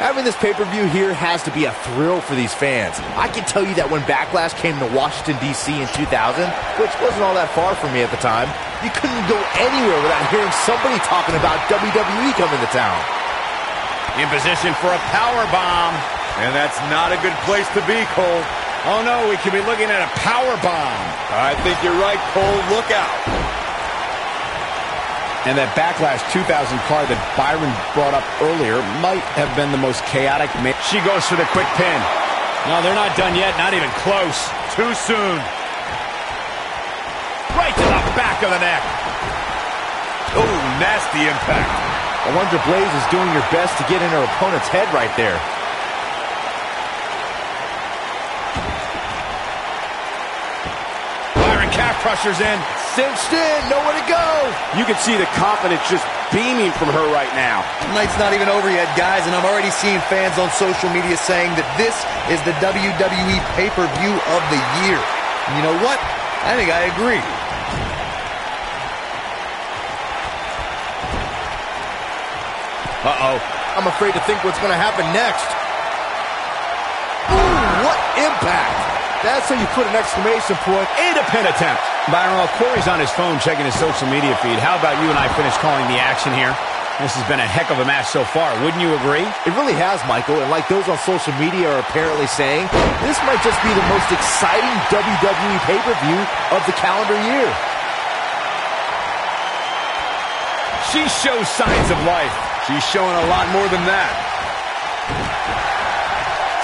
Having this pay-per-view here has to be a thrill for these fans. I can tell you that when Backlash came to Washington, D.C. in 2000, which wasn't all that far from me at the time, you couldn't go anywhere without hearing somebody talking about WWE coming to town. In position for a power bomb. And that's not a good place to be, Cole. Oh no, we could be looking at a power bomb. I think you're right, Cole. Look out. And that Backlash 2000 card that Byron brought up earlier might have been the most chaotic. She goes for the quick pin. no, they're not done yet. Not even close. Too soon. Right to the back of the neck. Oh, nasty impact. I wonder Blayze is doing your best to get in her opponent's head right there. Calf crushers in. Cinched in, nowhere to go. You can see the confidence just beaming from her right now. night's not even over yet, guys, and I'm already seeing fans on social media saying that this is the WWE pay-per-view of the year. And you know what? I think I agree. Uh-oh. I'm afraid to think what's going to happen next. Ooh, what impact! That's how you put an exclamation point And a pin attempt. Byron, while Corey's on his phone checking his social media feed, how about you and I finish calling the action here? This has been a heck of a match so far. Wouldn't you agree? It really has, Michael, and like those on social media are apparently saying, this might just be the most exciting WWE pay-per-view of the calendar year. She shows signs of life. She's showing a lot more than that.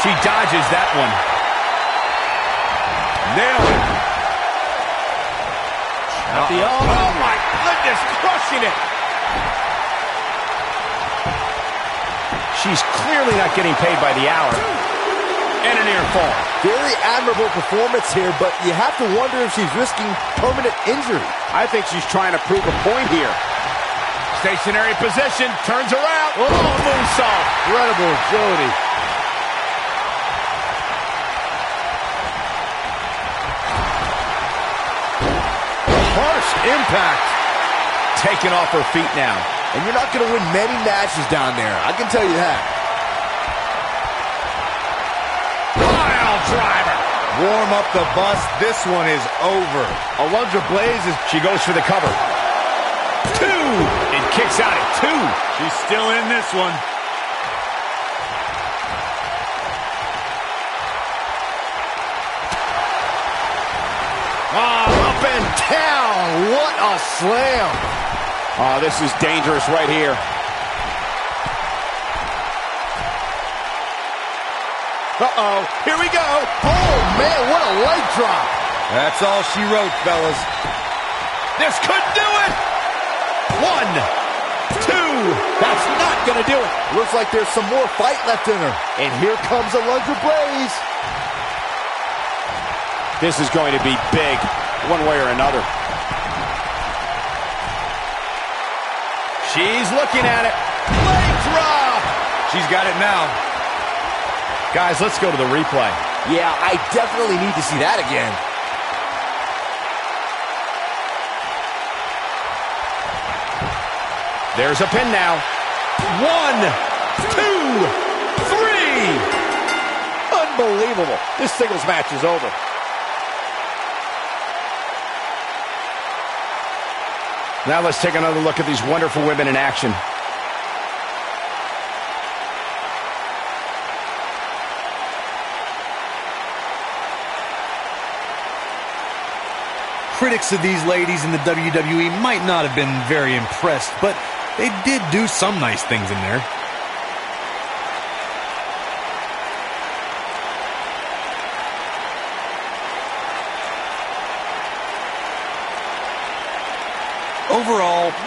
She dodges that one. Nailed it. At the elbow. Oh, my goodness, crushing it. She's clearly not getting paid by the hour. And a near fall. Very admirable performance here, but you have to wonder if she's risking permanent injury. I think she's trying to prove a point here. Stationary position, turns around. Oh, moonsault. Incredible agility. Harsh impact. Taken off her feet now. And you're not going to win many matches down there. I can tell you that. Pile driver. Warm up the bus. This one is over. Alundra Blayze is She goes for the cover. Two! And kicks out at two. She's still in this one. Up and down. What a slam. Oh, this is dangerous right here. Uh-oh, here we go. Oh, man, what a leg drop. That's all she wrote, fellas. This could do it. One, two. That's not going to do it. Looks like there's some more fight left in her. And here comes Alundra Blayze. This is going to be big, one way or another. She's looking at it. Leg drop. She's got it now. Guys, let's go to the replay. Yeah, I definitely need to see that again. There's a pin now. One, two, three. Unbelievable. This singles match is over. Now let's take another look at these wonderful women in action. Critics of these ladies in the WWE might not have been very impressed, but they did do some nice things in there.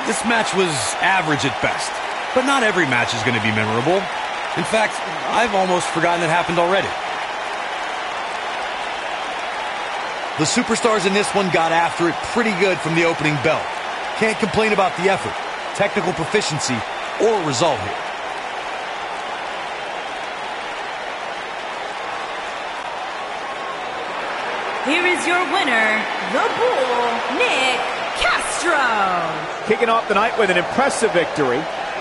This match was average at best, but not every match is going to be memorable. In fact, I've almost forgotten it happened already. The superstars in this one got after it pretty good from the opening bell. Can't complain about the effort, technical proficiency, or result here. Here is your winner, the Bull, Nick Castro. Kicking off the night with an impressive victory.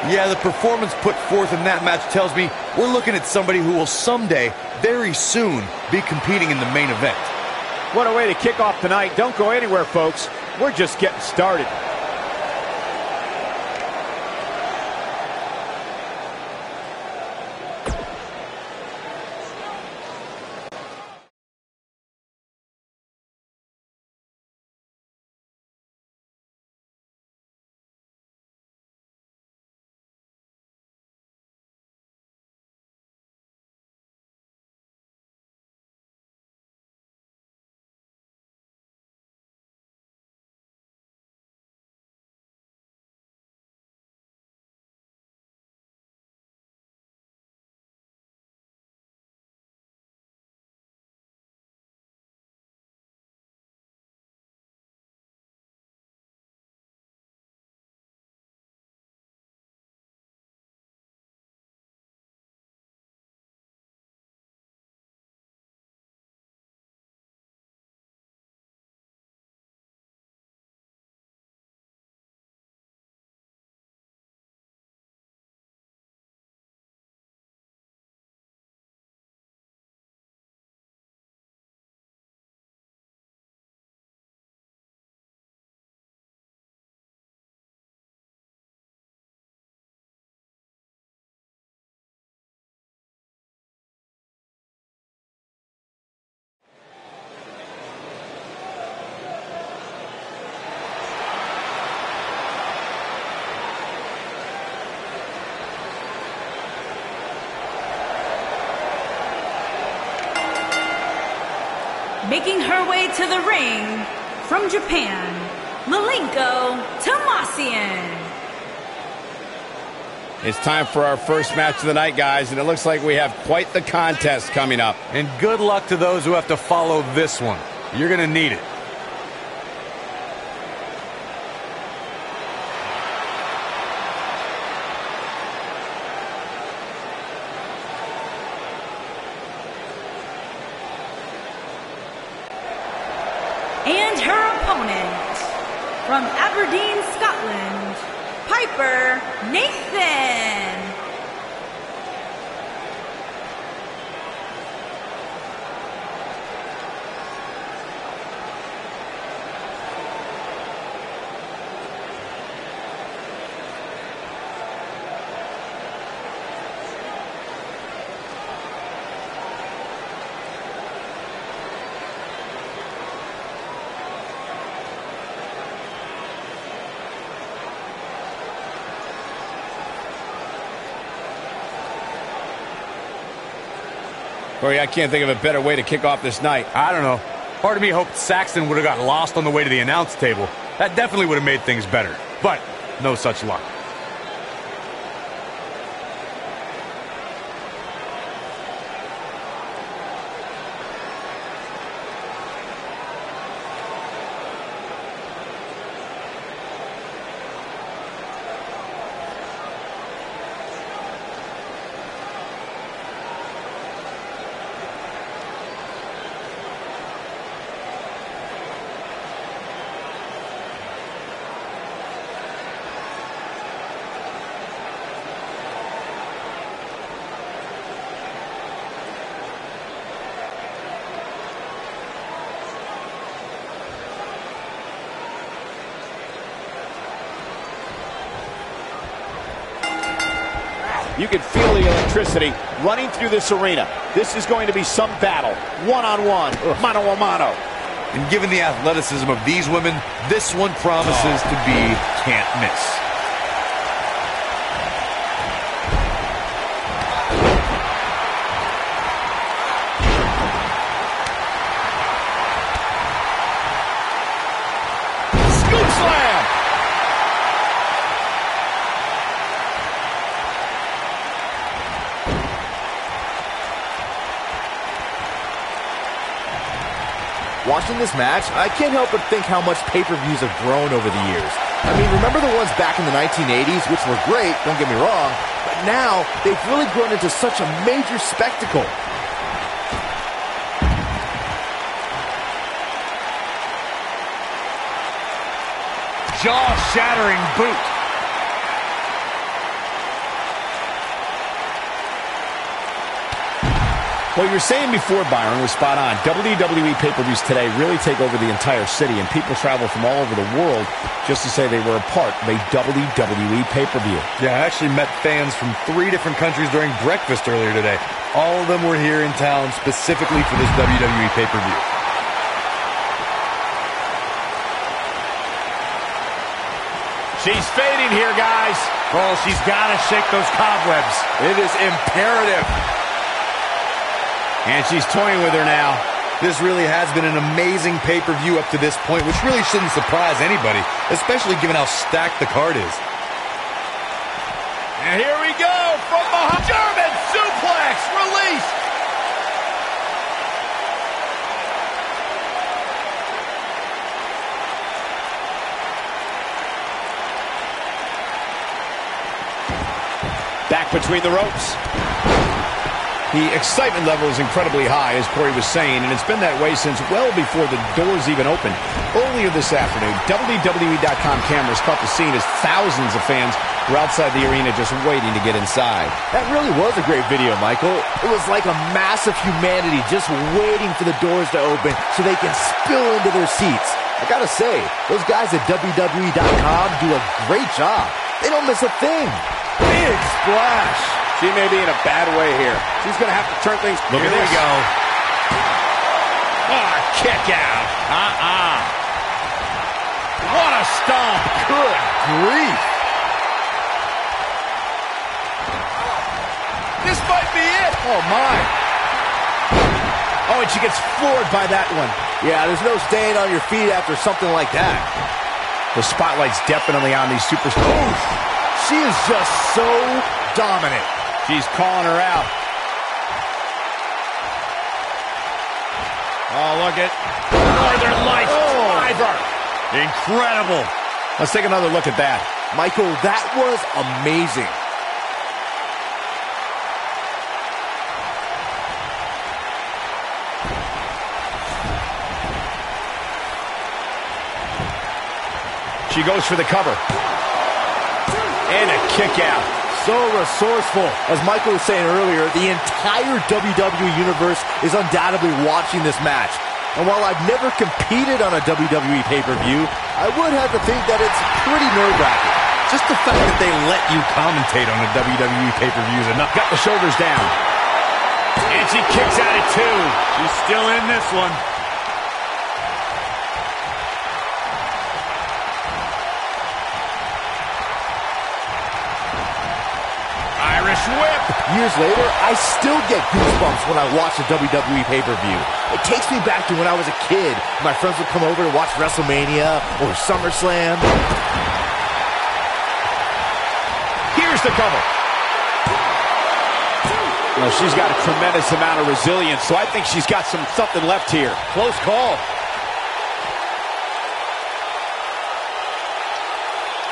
Yeah, the performance put forth in that match tells me we're looking at somebody who will someday, very soon, be competing in the main event. What a way to kick off tonight. Don't go anywhere, folks. We're just getting started. Her way to the ring from Japan, Malenko Tomasian. It's time for our first match of the night, guys, and it looks like we have quite the contest coming up. And good luck to those who have to follow this one. You're going to need it. And her opponent from Aberdeen, Scotland, Piper Niven. Corey, I can't think of a better way to kick off this night. I don't know. Part of me hoped Saxton would have got lost on the way to the announce table. That definitely would have made things better. But no such luck. You can feel the electricity running through this arena. This is going to be some battle, one-on-one, mano-a-mano. And given the athleticism of these women, this one promises oh. to be can't miss. Watching this match, I can't help but think how much pay-per-views have grown over the years. I mean, remember the ones back in the 1980s, which were great, don't get me wrong, but now they've really grown into such a major spectacle. Jaw-shattering boot. What you were saying before, Byron, was spot on. WWE pay-per-views today really take over the entire city, and people travel from all over the world just to say they were a part of a WWE pay-per-view. Yeah, I actually met fans from three different countries during breakfast earlier today. All of them were here in town specifically for this WWE pay-per-view. She's fading here, guys. Oh, she's got to shake those cobwebs. It is imperative. And she's toying with her now. This really has been an amazing pay-per-view up to this point, which really shouldn't surprise anybody, especially given how stacked the card is. And here we go from behind. German suplex release. Back between the ropes. The excitement level is incredibly high, as Corey was saying, and it's been that way since well before the doors even opened. Earlier this afternoon, WWE.com cameras caught the scene as thousands of fans were outside the arena just waiting to get inside. That really was a great video, Michael. It was like a mass of humanity just waiting for the doors to open so they can spill into their seats. I gotta say, those guys at WWE.com do a great job. They don't miss a thing. Big splash. She may be in a bad way here. She's going to have to turn things. Look Here at we this. go. Ah, kick out. Uh-uh. What a stomp. Good grief. This might be it. Oh, my. Oh, Oh, and she gets floored by that one. Yeah, there's no staying on your feet after something like that. The spotlight's definitely on these superstars. She is just so dominant. She's calling her out. Oh, look at Northern Lights Oh. driver. Incredible. Let's take another look at that. Michael, that was amazing. She goes for the cover. And a kick out. So resourceful. As Michael was saying earlier, the entire WWE Universe is undoubtedly watching this match. And while I've never competed on a WWE pay-per-view, I would have to think that it's pretty nerve-wracking. Just the fact that they let you commentate on a WWE pay-per-view is enough. Got the shoulders down. And she kicks out at two. She's still in this one. Whip. Years later, I still get goosebumps when I watch a WWE pay-per-view. It takes me back to when I was a kid. My friends would come over to watch WrestleMania or SummerSlam. Here's the cover. Well, she's got a tremendous amount of resilience, so I think she's got some something left here. Close call.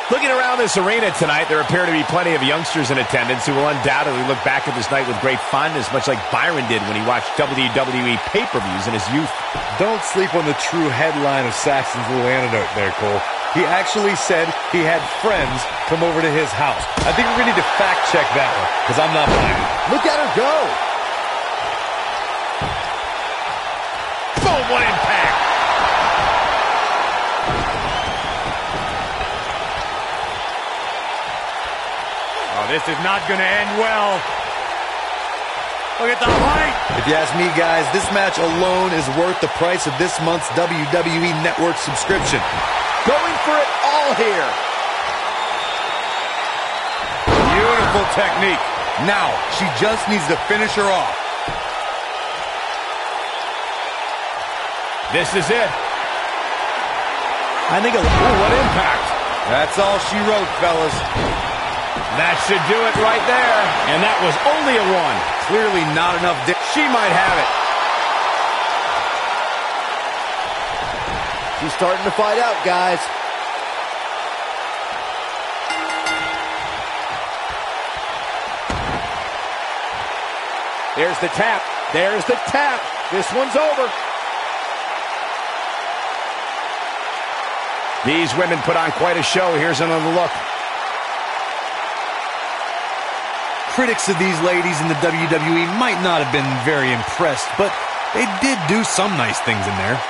Looking around this arena tonight, there appear to be plenty of youngsters in attendance who will undoubtedly look back at this night with great fondness, much like Byron did when he watched WWE pay-per-views in his youth. Don't sleep on the true headline of Saxton's little antidote there, Cole. He actually said he had friends come over to his house. I think we're going to need to fact check that one, because I'm not buying it. Look at her go. This is not going to end well. Look at the height. If you ask me, guys, this match alone is worth the price of this month's WWE Network subscription. Going for it all here. Beautiful technique. Now, she just needs to finish her off. This is it. I think a Ooh, what impact. That's all she wrote, fellas. That should do it right there. And that was only a one. Clearly not enough. She might have it. She's starting to fight out, guys. There's the tap. There's the tap. This one's over. These women put on quite a show. Here's another look. Critics of these ladies in the WWE might not have been very impressed, but they did do some nice things in there.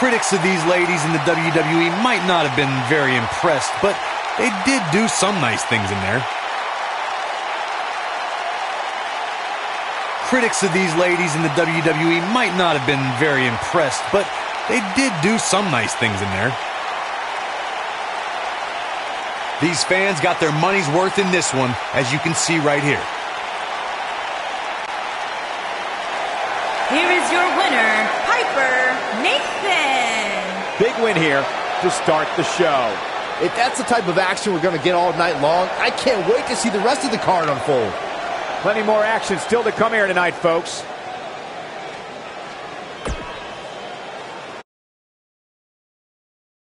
Critics of these ladies in the WWE might not have been very impressed, but they did do some nice things in there. Critics of these ladies in the WWE might not have been very impressed, but they did do some nice things in there. These fans got their money's worth in this one, as you can see right here. Here is your winner, Piper Niven. Big win here to start the show. If that's the type of action we're going to get all night long, I can't wait to see the rest of the card unfold. Plenty more action still to come here tonight, folks.